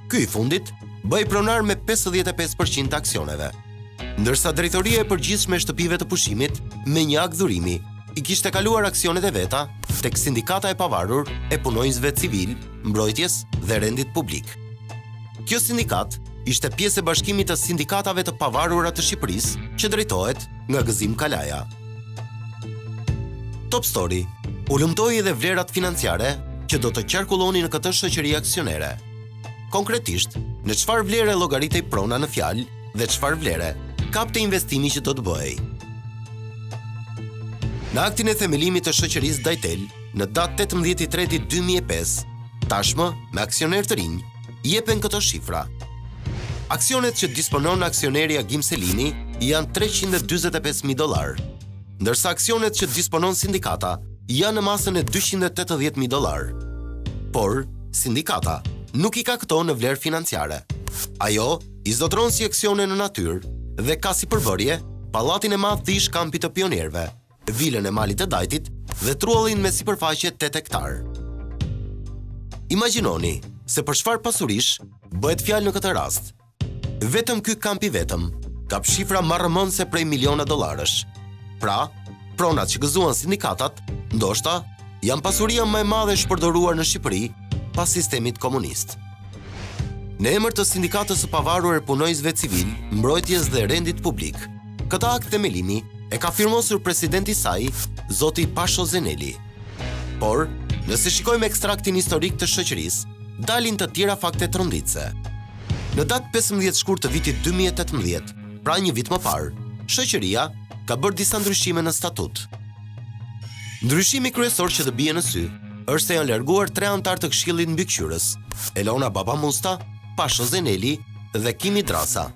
Ky i fundit bëhej pronar me 55% të aksioneve. Ndërsa Drejtoria e Përgjithshme e Shtëpive të Pushimit, me një akt dhurimi, i kishte kaluar aksionet e veta tek Sindikata e Pavarur e Punonjësve Civilë, Mbrojtjes dhe Rendit Publik. Kjo sindikatë ishte pjesë e bashkimit të sindikatave të pavarura të Shqipërisë, që drejtohet nga Gëzim Kalaja. Top Story hulumtoi edhe vlerat financiare që do të qarkullonin në këtë shoqëri aksionere. Konkretisht, në çfarë vlere llogaritej prona në fjalë dhe çfarë vlere kapte investimi që do të bëhej. Në aktin e themelimit të shoqërisë Dajtel, në datë 18 i treti 2005, tashmë me aksionerë të rinj, jepen këto shifra. Aksionet që disponon aksioneri Agim Selini janë 345.000 dolarë, ndërsa aksionet që disponon sindikata janë në masën e 280.000 dolarë. Por, sindikata nuk i ka këto në vlerë financiare. Ajo I zotëron si aksione në natyrë dhe ka si përbërje pallatin e madh të ish kampit të pionierëve, vilën e Malit të Dajtit dhe truallin me sipërfaqe 8 hektar. Imagjinoni se për çfarë pasurish bëhet fjalë në këtë rast. Vetëm ky kamp i vetëm kap shifra marramendëse prej miliona dollarësh. Pra, pronat që gëzuan sindikatat, ndoshta janë pasuria më e madhe e shpërdoruar në Shqipëri pas sistemit komunist. Në emër të Sindikatës së Pavarur e Punonjësve Civilë, Mbrojtjes dhe Rendit Publik, këtë akt themelimi e ka firmosur presidenti i saj, zoti Pasho Zeneli. Por, nëse shikojmë ekstraktin historik të shoqërisë, dalin të tjera fakte tronditëse. Në datë 15 shkurt të vitit 2018, pra një vit më parë, shoqëria ka bërë disa ndryshime në statut. Ndryshimi kryesor që të bie në sy është se janë larguar tre anëtarë të Këshillit Mbikëqyrës, Elona Babamusta, Pasho Zeneli dhe Kimi Drasa.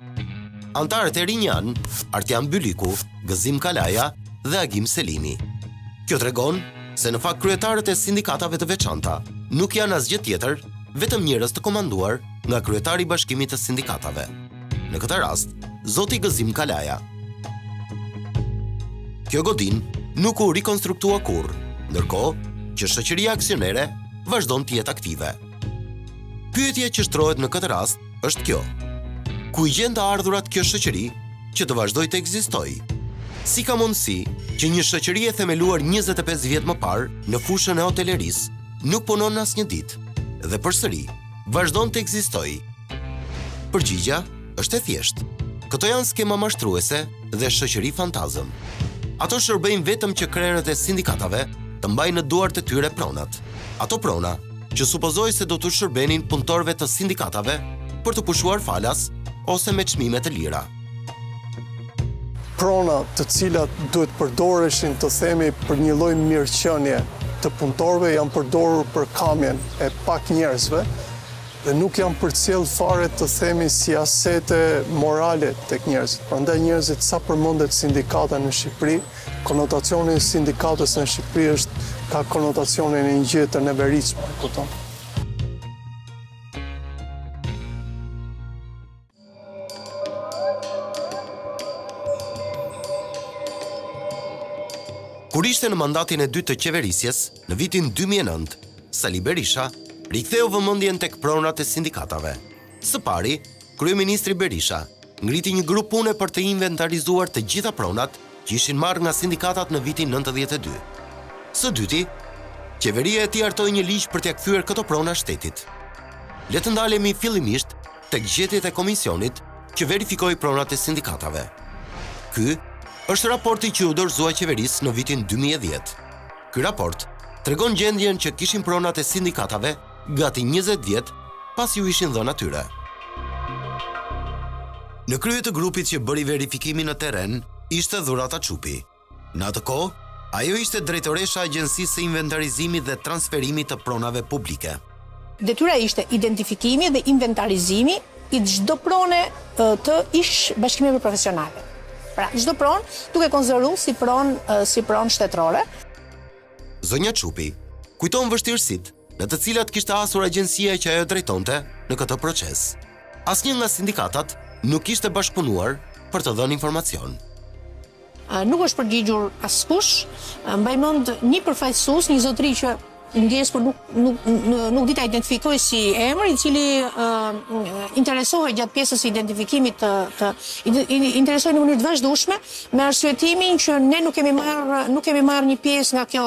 Anëtarët e rinj janë Artian Byliku, Gëzim Kalaja dhe Agim Selimi. Kjo tregon se në fakt kryetarët e sindikatave të veçanta nuk janë asgjë tjetër, vetëm njerëz të komanduar nga kryetari i Bashkimit të Sindikatave. Në këtë rast, zoti Gëzim Kalaja. Kjo godinë nuk u rikonstruktua kurrë, ndërkohë që shoqëria aksionere vazhdon të jetë aktive. Pyetja që shtrohet në këtë rast është kjo. Ku i gjen të ardhurat kjo shoqëri që të vazhdojë të ekzistojë? Si ka mundësi që një shoqëri e themeluar 25 vjet më parë në fushën e hotelerisë nuk punon asnjë ditë dhe përsëri vazhdon të ekzistojë Përgjigjja është e thjeshtë. Këto janë skema mashtruese dhe shoqëri fantazëm. Ato shërbejnë vetëm që krerët e sindikatave të mbajnë në duart e tyre pronat. Ato prona që supozohej se do t'u shërbenin punëtorëve të sindikatave për të pushuar falas ose me çmime të lira. Prona të cilat duhet të përdoreshin të themi për një lloj mirëqenie të punëtorëve janë përdorur për kamjen e pak njerëzve, Dhe nuk janë përcjellë fare të themi si asete morale tek njerëzit. Prandaj njerëzit sa përmendet sindikata në Shqipëri, konotacioni i sindikatës në Shqipëri është ka konotacionin e një gjëje të neveritshme, kupton? Kur ishte në mandatin e dytë të qeverisjes, në vitin 2009, Sali Berisha riktheu vëmendjen tek pronat e sindikatave. Së pari, kryeministri Berisha ngriti një grup pune për të inventarizuar të gjitha pronat që ishin marrë nga sindikatat në vitin 92. Së dyti, qeveria e tij hartoi një ligj për t'ia kthyer këto prona shtetit. Le të ndalemi fillimisht tek gjetjet e komisionit që verifikoi pronat e sindikatave. Ky është raporti që iu dorëzua qeverisë në vitin 2010. Ky raport tregon gjendjen që kishin pronat e sindikatave gati 20 vjet pasi iu ishin dhënë atyre. Në krye të grupit që bëri verifikimin në terren ishte Dhurata Çupi. Në atë kohë, ajo ishte drejtoresha e Agjencisë së Inventarizimit dhe Transferimit të Pronave Publike. Detyra ishte identifikimi dhe inventarizimi i çdo prone të ish-bashkimeve profesionale. Pra, çdo pronë duke konsideruar si pronë si pronë shtetërore. Zonja Çupi kujton vështirësitë në të cilat kishte hasur agjencia që ajo drejtonte në këtë proces. Asnjë nga sindikatat nuk kishte bashkëpunuar për të dhënë informacion. Nuk është përgjigjur askush. Mbaj mend një përfaqësues, një zotëri që ndjesë por nuk nuk nuk di ta identifikoj si emër i cili uh, interesohej gjatë pjesës së identifikimit të, të interesohej në mënyrë të vazhdueshme me arsyetimin që ne nuk kemi marrë nuk kemi marrë një pjesë nga kjo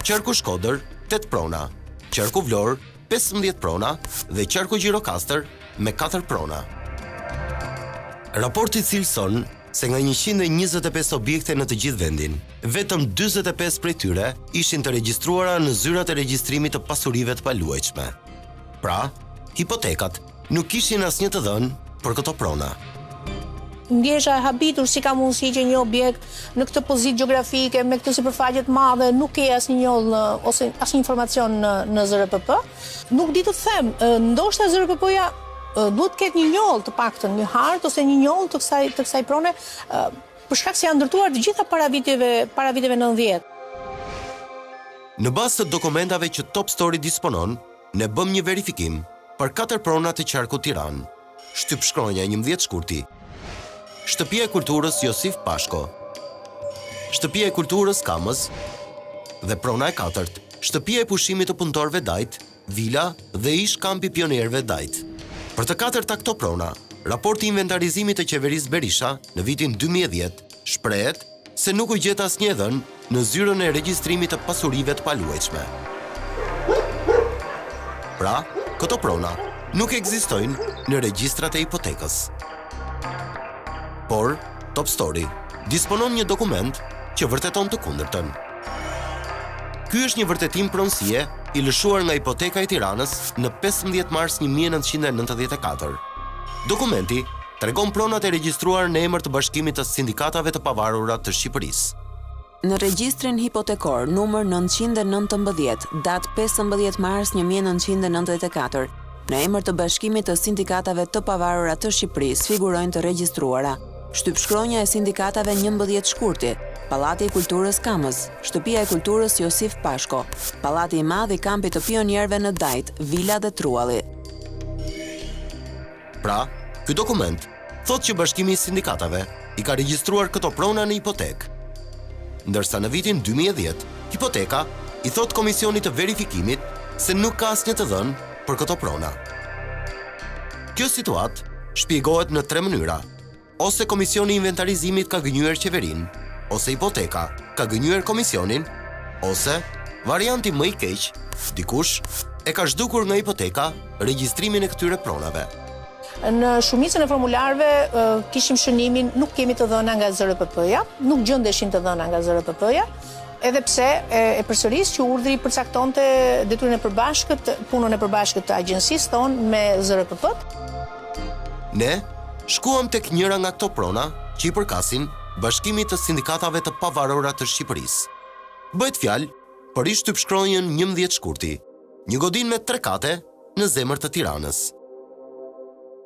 Qarku Shkodër, tetë prona, Qarku Vlorë, pesëmbëdhjetë prona dhe Qarku Gjirokastër me katër prona. Raporti cilëson se nga njëqind e njëzet e pesë objekte në të gjithë vendin, vetëm dyzet e pesë prej tyre ishin të regjistruara në zyrat e regjistrimit të pasurive të paluajtshme. Pra, hipotekat, Nuk kishin asnjë të dhënë për këto prona. Ndjesha e habitur si ka mundësi që një objekt në këtë pozitë gjeografike, me këtë sipërfaqe të madhe, nuk ke asnjë njollë në, ose asnjë informacion në, në ZRPP. Nuk di të them, ndoshta ZRPP-ja duhet të ketë një njollë të paktën, një hartë ose një njollë të kësaj, të kësaj prone, për shkak se janë ndërtuar të gjitha para viteve, para viteve 90. Në bazë të dokumentave që Top Story disponon, Ne bëmë një verifikim për katër prona të qarkut Tiranë, shtypshkronja njëmbëdhjetë shkurti, Shtëpia e Kulturës Josif Pashko, Shtëpia e Kulturës Kamëz dhe prona e katërt, Shtëpia e Pushimit të Punëtorëve Dajt, Vila dhe ish Kampi i Pionierëve Dajt. Për të katërta këto prona, raporti i inventarizimit të Qeverisë Berisha në vitin dy mijë e dhjetë shprehet Se nuk u gjet asnjë e dhënë në zyrën e regjistrimit të pasurive të paluajtshme. Pra, këto prona nuk ekzistojnë në regjistrat e hipotekës. Por, Top Story disponon një dokument që vërteton të kundërtën. Ky është një vërtetim pronësie i lëshuar nga Hipoteka e Tiranës në 15 mars 1994. Dokumenti Tregon pronat e regjistruar në emër të Bashkimit të Sindikatave të Pavarura të Shqipërisë. Në regjistrin hipotekor numër nëntëqind e nëntëmbëdhjetë, datë pesëmbëdhjetë mars një mijë e nëntëqind e nëntëdhjetë e katër, në emër të Bashkimit të Sindikatave të Pavarura të Shqipërisë figurojnë të regjistruara, Shtypshkronja e Sindikatave njëmbëdhjetë shkurti, Pallati i Kulturës Kamëz, Shtëpia e Kulturës Josif Pashko, Pallati i Madh i Kampit të Pionierëve në Dajt, Vila dhe Trualli. Pra, ky dokument thotë që Bashkimi i Sindikatave i ka regjistruar këto prona në hipotekë. Ndërsa në vitin 2010, hipoteka i thotë Komisionit të Verifikimit se nuk ka asnjë të dhënë për këto prona. Kjo situatë shpjegohet në tre mënyra, Ose Komisioni i Inventarizimit ka gënjyer qeverinë, ose Hipoteka ka gënjyer komisionin, ose varianti më i keq, dikush e ka zhdukur nga Hipoteka regjistrimin e këtyre pronave. Në shumicën e formularëve kishim shënimin nuk kemi të dhëna nga ZRPP-ja, nuk gjëndeshin të dhëna nga ZRPP-ja, edhe pse e përsëris që urdhri përcaktonte detyrën e përbashkët, punën e përbashkët të agjensisë tonë me ZRPP-të. Ne shkuam tek njëra nga këto prona që i përkasin Bashkimit të Sindikatave të Pavarura të Shqipërisë. Bëhet fjalë për ish-shtypshkronjën njëmbëdhjetë shkurti, një godinë me tre kate në zemër të Tiranës.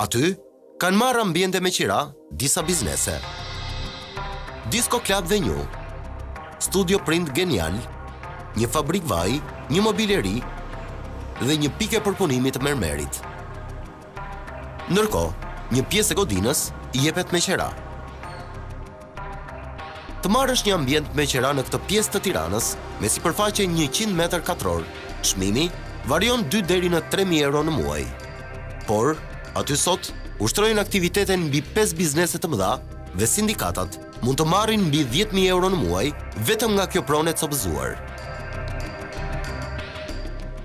Aty kanë marrë ambiente me qira, Disa biznese disko klab Venju, Studio Print Genial një fabrikë vaji Një mobileri Dhe një pikë e përpunimit të mermerit Ndërkohë Një pjesë e godinës Jepet me qera Të marrësh një ambient me qera në këtë pjesë të tiranës me sipërfaqe 100 metër katror çmimi Varion 2 deri në 3.000 euro në muaj Por, aty sot, ushtrojnë aktivitetin mbi 5 biznese të mëdha dhe sindikatat mund të marrin mbi 10.000 euro në muaj vetëm nga kjo pronë e copëzuar.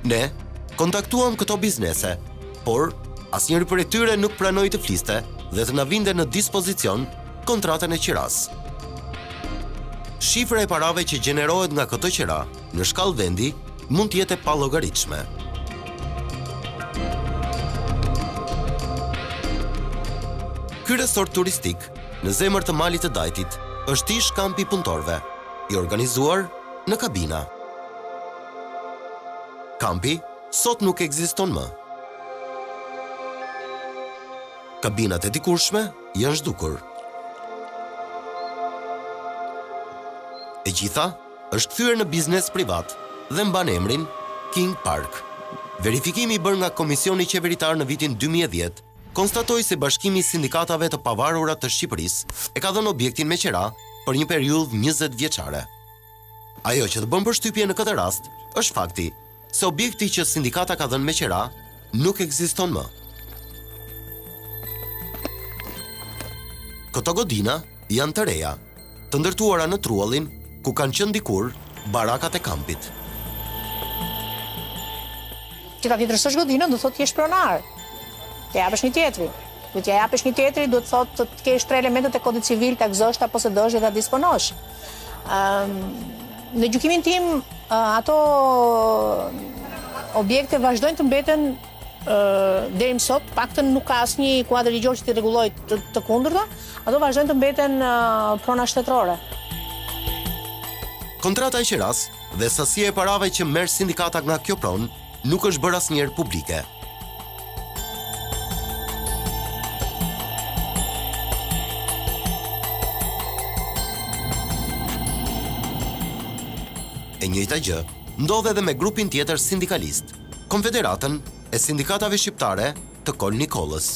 Ne, kontaktuam këto biznese, por asnjëri prej tyre nuk pranoi të fliste dhe të na vinte në dispozicion kontratën e qirasë. Shifra e parave që gjenerohet nga këto qira, në shkallë vendi mund të jetë e pallogaritshme. Ky resort turistik në zemër të Malit të Dajtit është ish kampi i punëtorëve, i organizuar në kabina. Kampi sot nuk ekziston më. Kabinat e dikurshme janë zhdukur. E gjitha është kthyer në biznes privat dhe mban emrin King Park. Verifikimi i bërë nga Komisioni Qeveritar në vitin dy mijë e dhjetë konstatoi se Bashkimi i Sindikatave të Pavarura të Shqipërisë e ka dhënë objektin me qira për një periudhë njëzet vjeçare. Ajo që të bën përshtypje në këtë rast është fakti se objekti që sindikata ka dhënë me qera nuk ekziston më. Këto godina janë të reja, të ndërtuara në truallin ku kanë qenë dikur barakat e kampit. Që ta tjetërsosh godinën, do thotë të jesh pronar. Të japësh një tjetri. Dhe t'ia japësh një tjetri, do të thotë të, të kesh tre elementet e kodit civil, ta gëzosh, ta posedosh dhe ta disponosh. Ëm ehm, në gjykimin tim Ato objekte vazhdojnë të mbeten deri më sot, paktën nuk ka asnjë kuadër ligjor që të rregullojë të, të kundërtën, ato vazhdojnë të mbeten prona shtetërore. Kontrata e qeras dhe sasia e parave që merr sindikata nga kjo pronë nuk është bërë asnjëherë publike. E njëjta gjë ndodh edhe me grupin tjetër sindikalist, Konfederatën e Sindikatave Shqiptare të Kol Nikollës.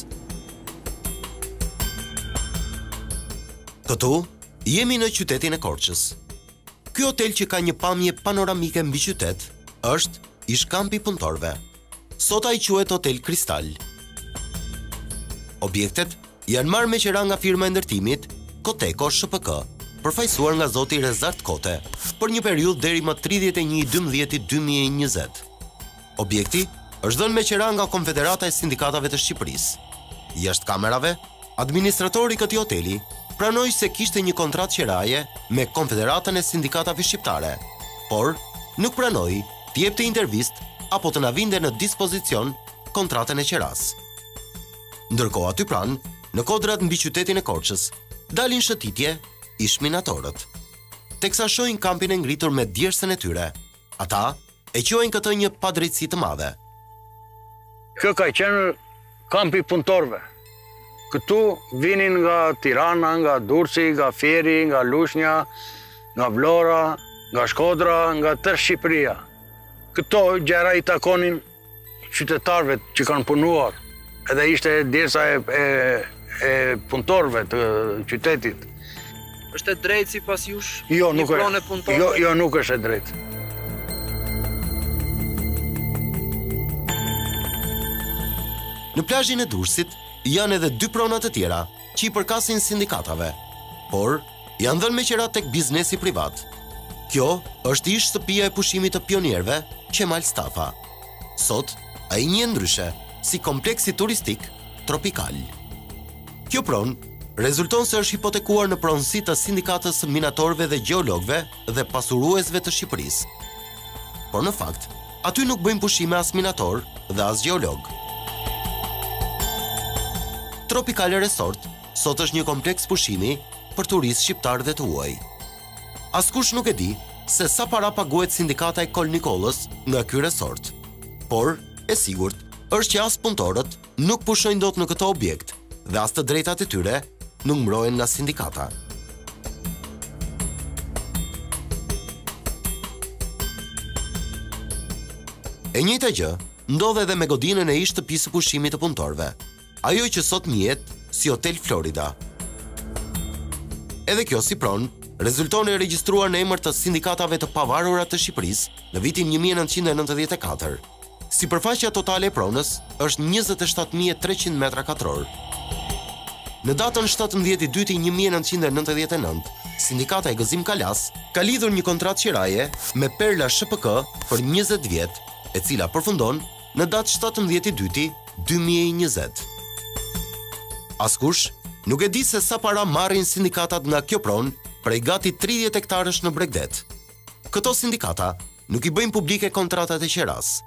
Këtu jemi në qytetin e Korçës. Ky hotel që ka një pamje panoramike mbi qytet, është ish-kampi i punëtorëve. Sot ai quhet Hotel Kristal. Objektet janë marrë me qera nga firma e ndërtimit Koteko SHPK, përfaqësuar nga zoti Rezart Kote, për një periudhë deri më 31.12.2020. Objekti është dhënë me qera nga Konfederata e Sindikatave të Shqipërisë. Jashtë kamerave, Administratori i këtij hoteli pranoi se kishte një kontratë qeraje me Konfederatën e Sindikatave Shqiptare, por nuk pranoi të jepte intervistë apo të na vinte në dispozicion kontratën e qerasë. Ndërkohë aty pranë, në kodrat mbi qytetin e Korçës, dalin shëtitje ish-minatorët. Teksa shohin kampin e ngritur me djersën e tyre, Ata e quajnë këtë një padrejtësi të madhe. Kjo ka qenë kampi i punëtorëve. Këtu vinin nga Tirana, nga Durrësi, nga Fieri, nga Lushnja, nga Vlora, nga Shkodra, nga tërë Shqipëria. Këto gjëra i takonin qytetarëve që kanë punuar, edhe ishte djersa e, e, e punëtorëve të qytetit. Është e drejtë sipas jush? Jo, nuk është. Jo, jo, nuk është e drejtë. Në plazhin e Durrësit janë edhe dy prona të tjera, që i përkasin sindikatave, por janë dhënë me qera tek biznesi privat. Kjo është ish shtëpia e pushimit të pionierëve, Qemal Stafa. Sot ai njihet ndryshe si kompleksi turistik tropikal. Kjo pronë rezulton se është hipotekuar në pronësi të sindikatës së minatorëve dhe gjeologëve dhe pasuruesve të Shqipërisë. Por në fakt, Aty nuk bëjnë pushime as minatorë dhe as gjeologë. Tropical Resort sot është një kompleks pushimi për turistë shqiptarë dhe të huaj. Askush nuk e di se sa para paguhet sindikata e Kol Nikollës nga ky resort. Por, e sigurt, është që as punëtorët, nuk pushojnë dot në këtë objekt dhe as të drejtat e tyre nuk mbrohen nga sindikata. E njëjta gjë ndodh edhe me godinën e ish shtëpisë së pushimit të punëtorëve. Ajo që sot njihet si Hotel Florida. Edhe kjo si pronë rezulton e regjistruar në emër të sindikatave të pavarura të Shqipërisë në vitin 1994. Sipërfaqja totale e pronës është njëzet e shtatë mijë e treqind metra katrorë. Në datën shtatëmbëdhjetë i dyti një mijë e nëntëqind e nëntëdhjetë e nëntë, Sindikata e Gëzim Kalasë ka lidhur një kontratë qiraje me Perla SHPK për njëzet vjet, e cila përfundon në datë shtatëmbëdhjetë i dyti dy mijë e njëzet. Askush nuk e di se sa para marrin sindikatat nga kjo pronë prej gati tridhjetë hektarësh në bregdet. Këto sindikata nuk i bëjnë publike kontratat e qeras.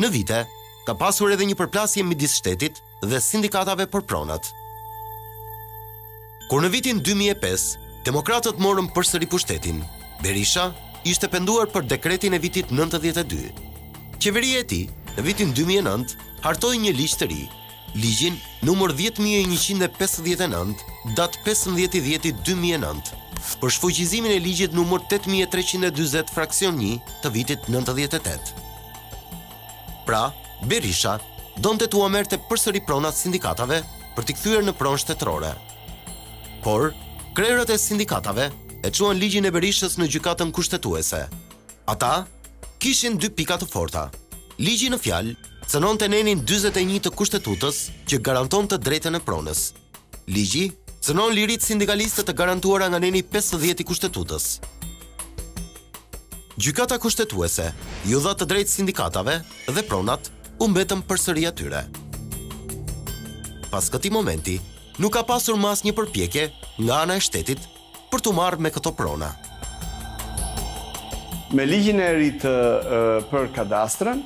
Në vite, ka pasur edhe një përplasje midis shtetit dhe sindikatave për pronat. Kur në vitin 2005, demokratët morën përsëri pushtetin, Berisha ishte penduar për dekretin e vitit 92. Qeveria e tij, në vitin 2009, hartoi një ligj të ri, Ligjin numër dhjetë mijë e njëqind e pesëdhjetë e nëntë, datë pesëmbëdhjetë i dhjeti dy mijë e nëntë, për shfuqizimin e ligjit numër tetë mijë e treqind e dyzet fraksion një të vitit nëntëdhjetë e tetë. Pra, Berisha donte t'ua merrte përsëri pronat sindikatave për t'i kthyer në pronë shtetërore. Por, krerët e sindikatave e çuan ligjin e Berishës në Gjykatën Kushtetuese. Ata kishin dy pika të forta. Ligji në fjalë cënonte nenin dyzet e një të Kushtetutës që garanton të drejtën e pronës. Ligji cënon liritë sindikaliste të garantuara nga neni pesëdhjetë i Kushtetutës. Gjykata Kushtetuese u dha të drejtë sindikatave dhe pronat u mbetën përsëri atyre. Pas këtij momenti, nuk ka pasur më asnjë përpjekje nga ana e shtetit për t'u marrë me këto prona. Me ligjin e ri për kadastrën,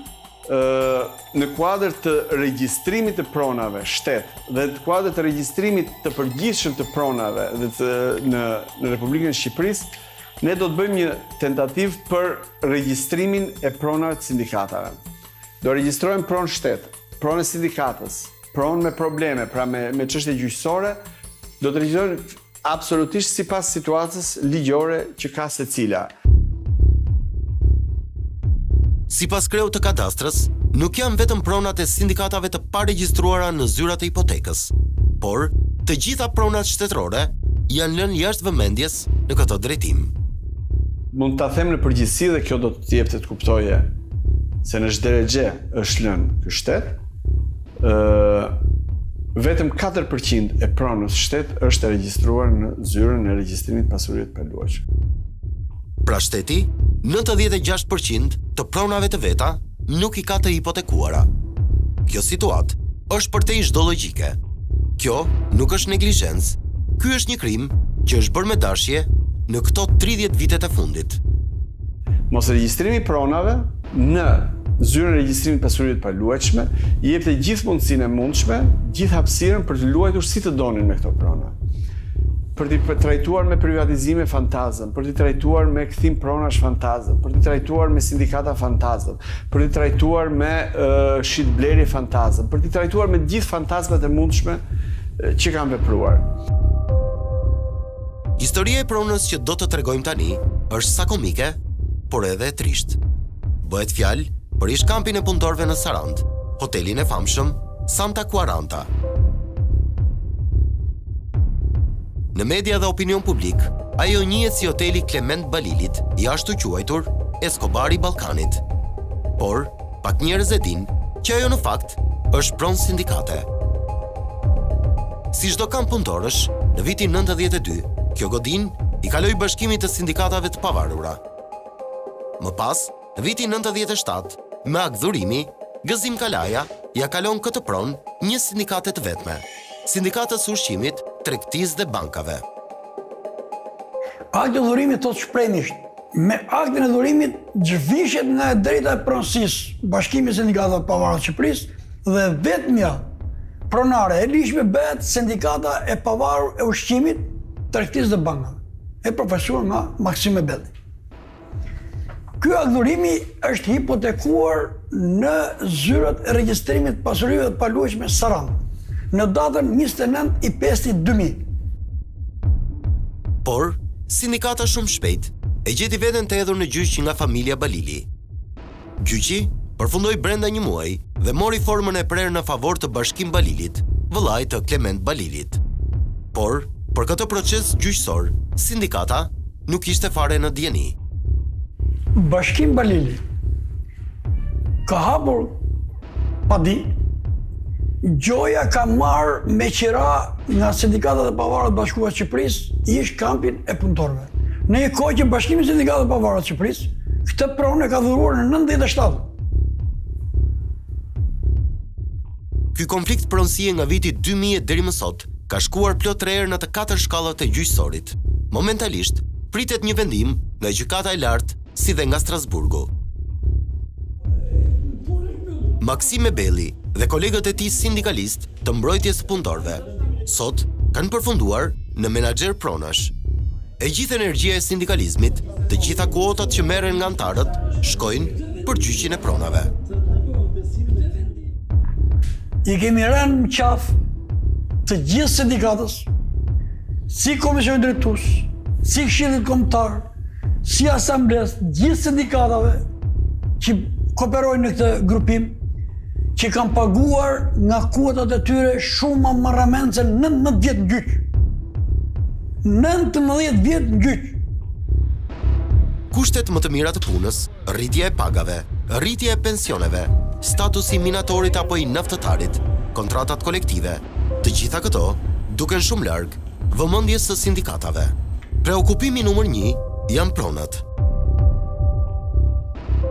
në kuadër të regjistrimit të pronave shtet dhe në kuadër të regjistrimit të përgjithshëm të pronave në Republikën e Shqipërisë, ne do të bëjmë një tentativë për regjistrimin e pronave të sindikatave. Do regjistrojmë pronë shtet, pronë e sindikatës, pronë me probleme, pra me, me çështje gjyqësore, do të regjistrojmë absolutisht sipas situatës ligjore që ka secila. Sipas kreut të kadastrës, nuk janë vetëm pronat e sindikatave të paregjistruara në zyrat e hipotekës, por të gjitha pronat shtetërore janë lënë jashtë vëmendjes në këtë drejtim. Mund ta them në përgjithësi dhe kjo do të të jepte të kuptoje se në ç'derexhe është lënë ky shtet, Ë vetëm 4% e pronës shtet është e regjistruar në zyrën e regjistrimit pasurive të paluajtshme. Pra shteti 96% të pronave të veta nuk i ka të hipotekuara. Kjo situatë është përtej çdo logjike. Kjo nuk është neglizhencë, ky është një krim që është bërë me dashje në këto tridhjetë vitet e fundit. Mosregjistrimi i pronave në Zyrën e Regjistrimit të Pasurive të Paluajtshme, i jepte gjithë mundësinë e mundshme, gjithë hapësirën për të luajtur si të donin me këto prona. Për t'i trajtuar me privatizime fantazëm, për t'i trajtuar me kthim pronash fantazëm, për t'i trajtuar me sindikata fantazëm, për t'i trajtuar me shitblerje fantazëm, për t'i trajtuar me gjithë fantazmat e mundshme që kanë vepruar. Historia e pronës që do të tregojmë tani është sa komike, por edhe e trishtë. Bëhet fjalë për ish kampin e punëtorëve në Sarandë, hotelin e famshëm Santa Quaranta. Në media dhe opinion publik, ajo njihet si hoteli i Klement Balilit, i ashtuquajtur Escobari i Ballkanit. Por, Pak njerëz e dinë që ajo në fakt është pronë sindikate. Si çdo kamp punëtorësh, në vitin 92, kjo godinë i kaloi bashkimit të sindikatave të pavarura. Më pas, në vitin 97, me akt dhurimi, Gëzim Kalaja ia kalon këtë pronë një sindikate të vetme, Sindikatës së Ushqimit, Tregtisë dhe Bankave. Akti i dhurimit thotë shprehimisht Me aktin e dhurimit zhvishet nga e drejta e pronësisë Bashkimi i Sindikatave të Pavarura të Shqipërisë dhe e vetmja pronare e ligjshme bëhet Sindikata e Pavarur e Ushqimit, Tregtisë dhe Bankave, e përfaqësuar nga Maksime Belli. Ky akt dhurimi është hipotekuar në zyrët e regjistrimit të pasurive të paluajtshme Sarandë, në datën njëzet e nëntë i pesti dy mijë. Por, sindikata shumë shpejt e gjeti veten të hedhur në gjyq nga familja Balili. Gjyqi përfundoi brenda një muaji dhe mori formën e prerë në favor të Bashkim Balilit, vëllait të Klement Balilit. Por, për këtë proces gjyqësor, sindikata, nuk ishte fare në dijeni. Bashkim Balili ka hapur padi, gjoja ka marrë me qira nga Sindikatat e Pavarura të Bashkuara të Shqipërisë ish kampin e punëtorëve. Në një kohë që Bashkimi i Sindikatave të Pavarura të Shqipërisë këtë pronë e ka dhuruar në nëntëdhjetë e shtatë. Ky konflikt pronësie nga viti dy mijë e deri më sot ka shkuar plot tre herë në të katër shkallët e gjyqësorit. Momentalisht pritet një vendim nga Gjykata e Lartë si dhe nga Strasburgu. Maksime Belli dhe kolegët e tij sindikalistë të mbrojtjes së punëtorëve sot kanë përfunduar në menaxher pronash. E gjithë energjia e sindikalizmit, të gjitha kuotat që merren nga anëtarët, shkojnë për gjyqin e pronave. I kemi rënë në qafë të gjithë sindikatës, si komisionit drejtues, si këshillit kombëtar, si asamblesë, gjithë sindikatave që kooperojnë në këtë grupim, që kanë paguar nga kuotat e tyre shuma marramendëse, nëntëmbëdhjetë vjet në gjyq. Nëntëmbëdhjetë vjet në gjyq. Kushtet më të mira të punës, rritja e pagave, rritja e pensioneve, statusi i minatorit apo i naftëtarit, kontratat kolektive, të gjitha këto duken shumë larg, vëmendjes së sindikatave. Preokupimi numër një janë pronat.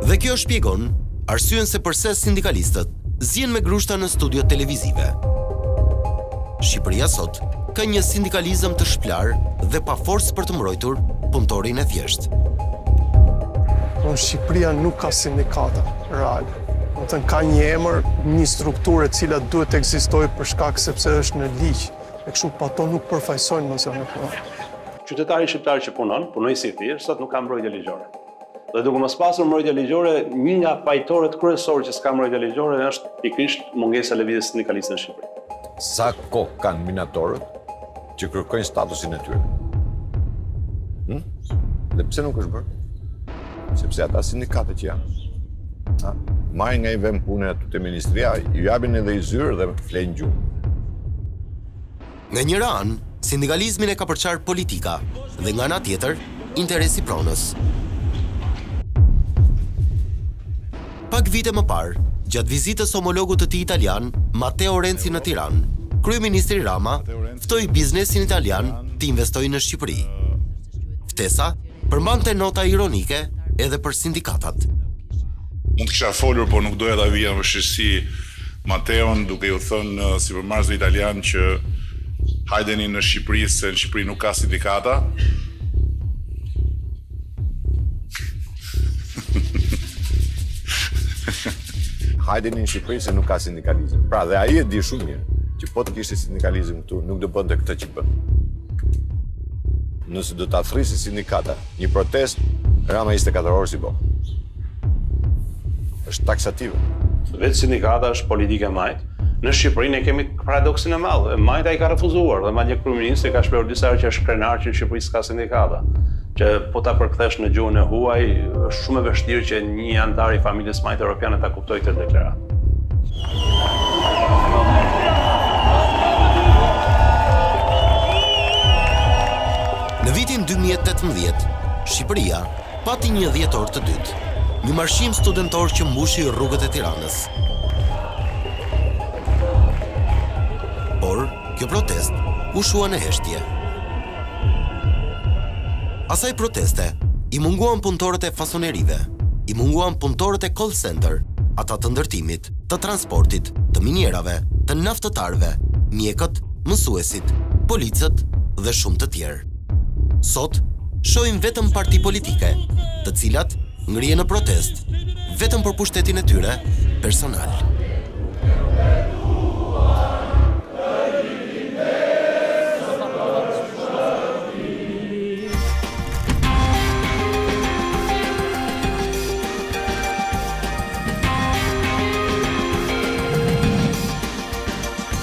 Dhe kjo shpjegon arsyen se përse sindikalistët zihen me grushta në studio televizive. Shqipëria sot ka një sindikalizëm të shplarë dhe pa forcë për të mbrojtur punëtorin e thjeshtë. Domethënë Shqipëria nuk ka sindikata reale. Domethënë ka një emër, një strukturë e cila duhet të ekzistojë për shkak sepse është në ligj. E kështu, po ato nuk përfaqësojnë më se më. Qytetari shqiptar që punon, punonjësi i thjeshtë, sot nuk ka mbrojtje ligjore. Dhe duke mos pasur mbrojtje ligjore, një nga fajtorët kryesorë që s'ka mbrojtje ligjore është pikërisht mungesa e lëvizjes sindikaliste në Shqipëri. Sa kohë kanë minatorët që kërkojnë statusin e tyre? Hm? Dhe pse nuk është bërë? Sepse ata sindikatat që janë, ha, marrin nga i vend pune aty te ministria, ju jabin edhe i zyrë dhe flenë gjumë. Nga njëra anë, sindikalizmin e ka përçarë politika dhe nga ana tjetër, interesi i pronës. Pak vite më parë, gjatë vizitës së homologut të tij italian, Matteo Renzi në Tiranë, kryeministri Rama ftoi biznesin italian të investojë në Shqipëri. Ftesa përmbante nota ironike edhe për sindikatat. Mund të kisha folur, por nuk doja ta vija në vështirësi Matteon, duke iu thënë sipërmarrësve italianë që hajdeni në Shqipëri se në Shqipëri nuk ka sindikata. Hajdeni në Shqipëri se nuk ka sindikalizëm. Pra dhe ai e di shumë mirë, që po të kishte sindikalizëm këtu, nuk do bënte këtë që bën. Nëse do ta thërriste sindikata, një protestë, Rama 24 orë s'i bën dot. Është taksative. Vetë sindikata është politikë e majtë. Në Shqipëri ne kemi paradoksin e madh. E majta i ka refuzuar dhe madje kryeministri ka shprehur disa herë që është krenar që në Shqipëri s'ka sindikata. Që po ta përkthesh në gjuhën e huaj, është shumë e vështirë që një anëtar i familjes së majtë europiane ta kuptojë këtë deklaratë. Në vitin dy mijë e tetëmbëdhjetë, Shqipëria, Pati një dhjetor të dytë, një marshim studentor që mbushi rrugët e Tiranës. Por, kjo protestë u shua në heshtje. Asaj proteste, i munguan punëtorët e fasonerive, i munguan punëtorët e call center, ata të ndërtimit, të transportit, të minierave, të naftëtarëve, mjekët, mësuesit, policët dhe shumë të tjerë. Sot shohim vetëm parti politike, të cilat ngrihen në protestë vetëm për pushtetin e tyre personal.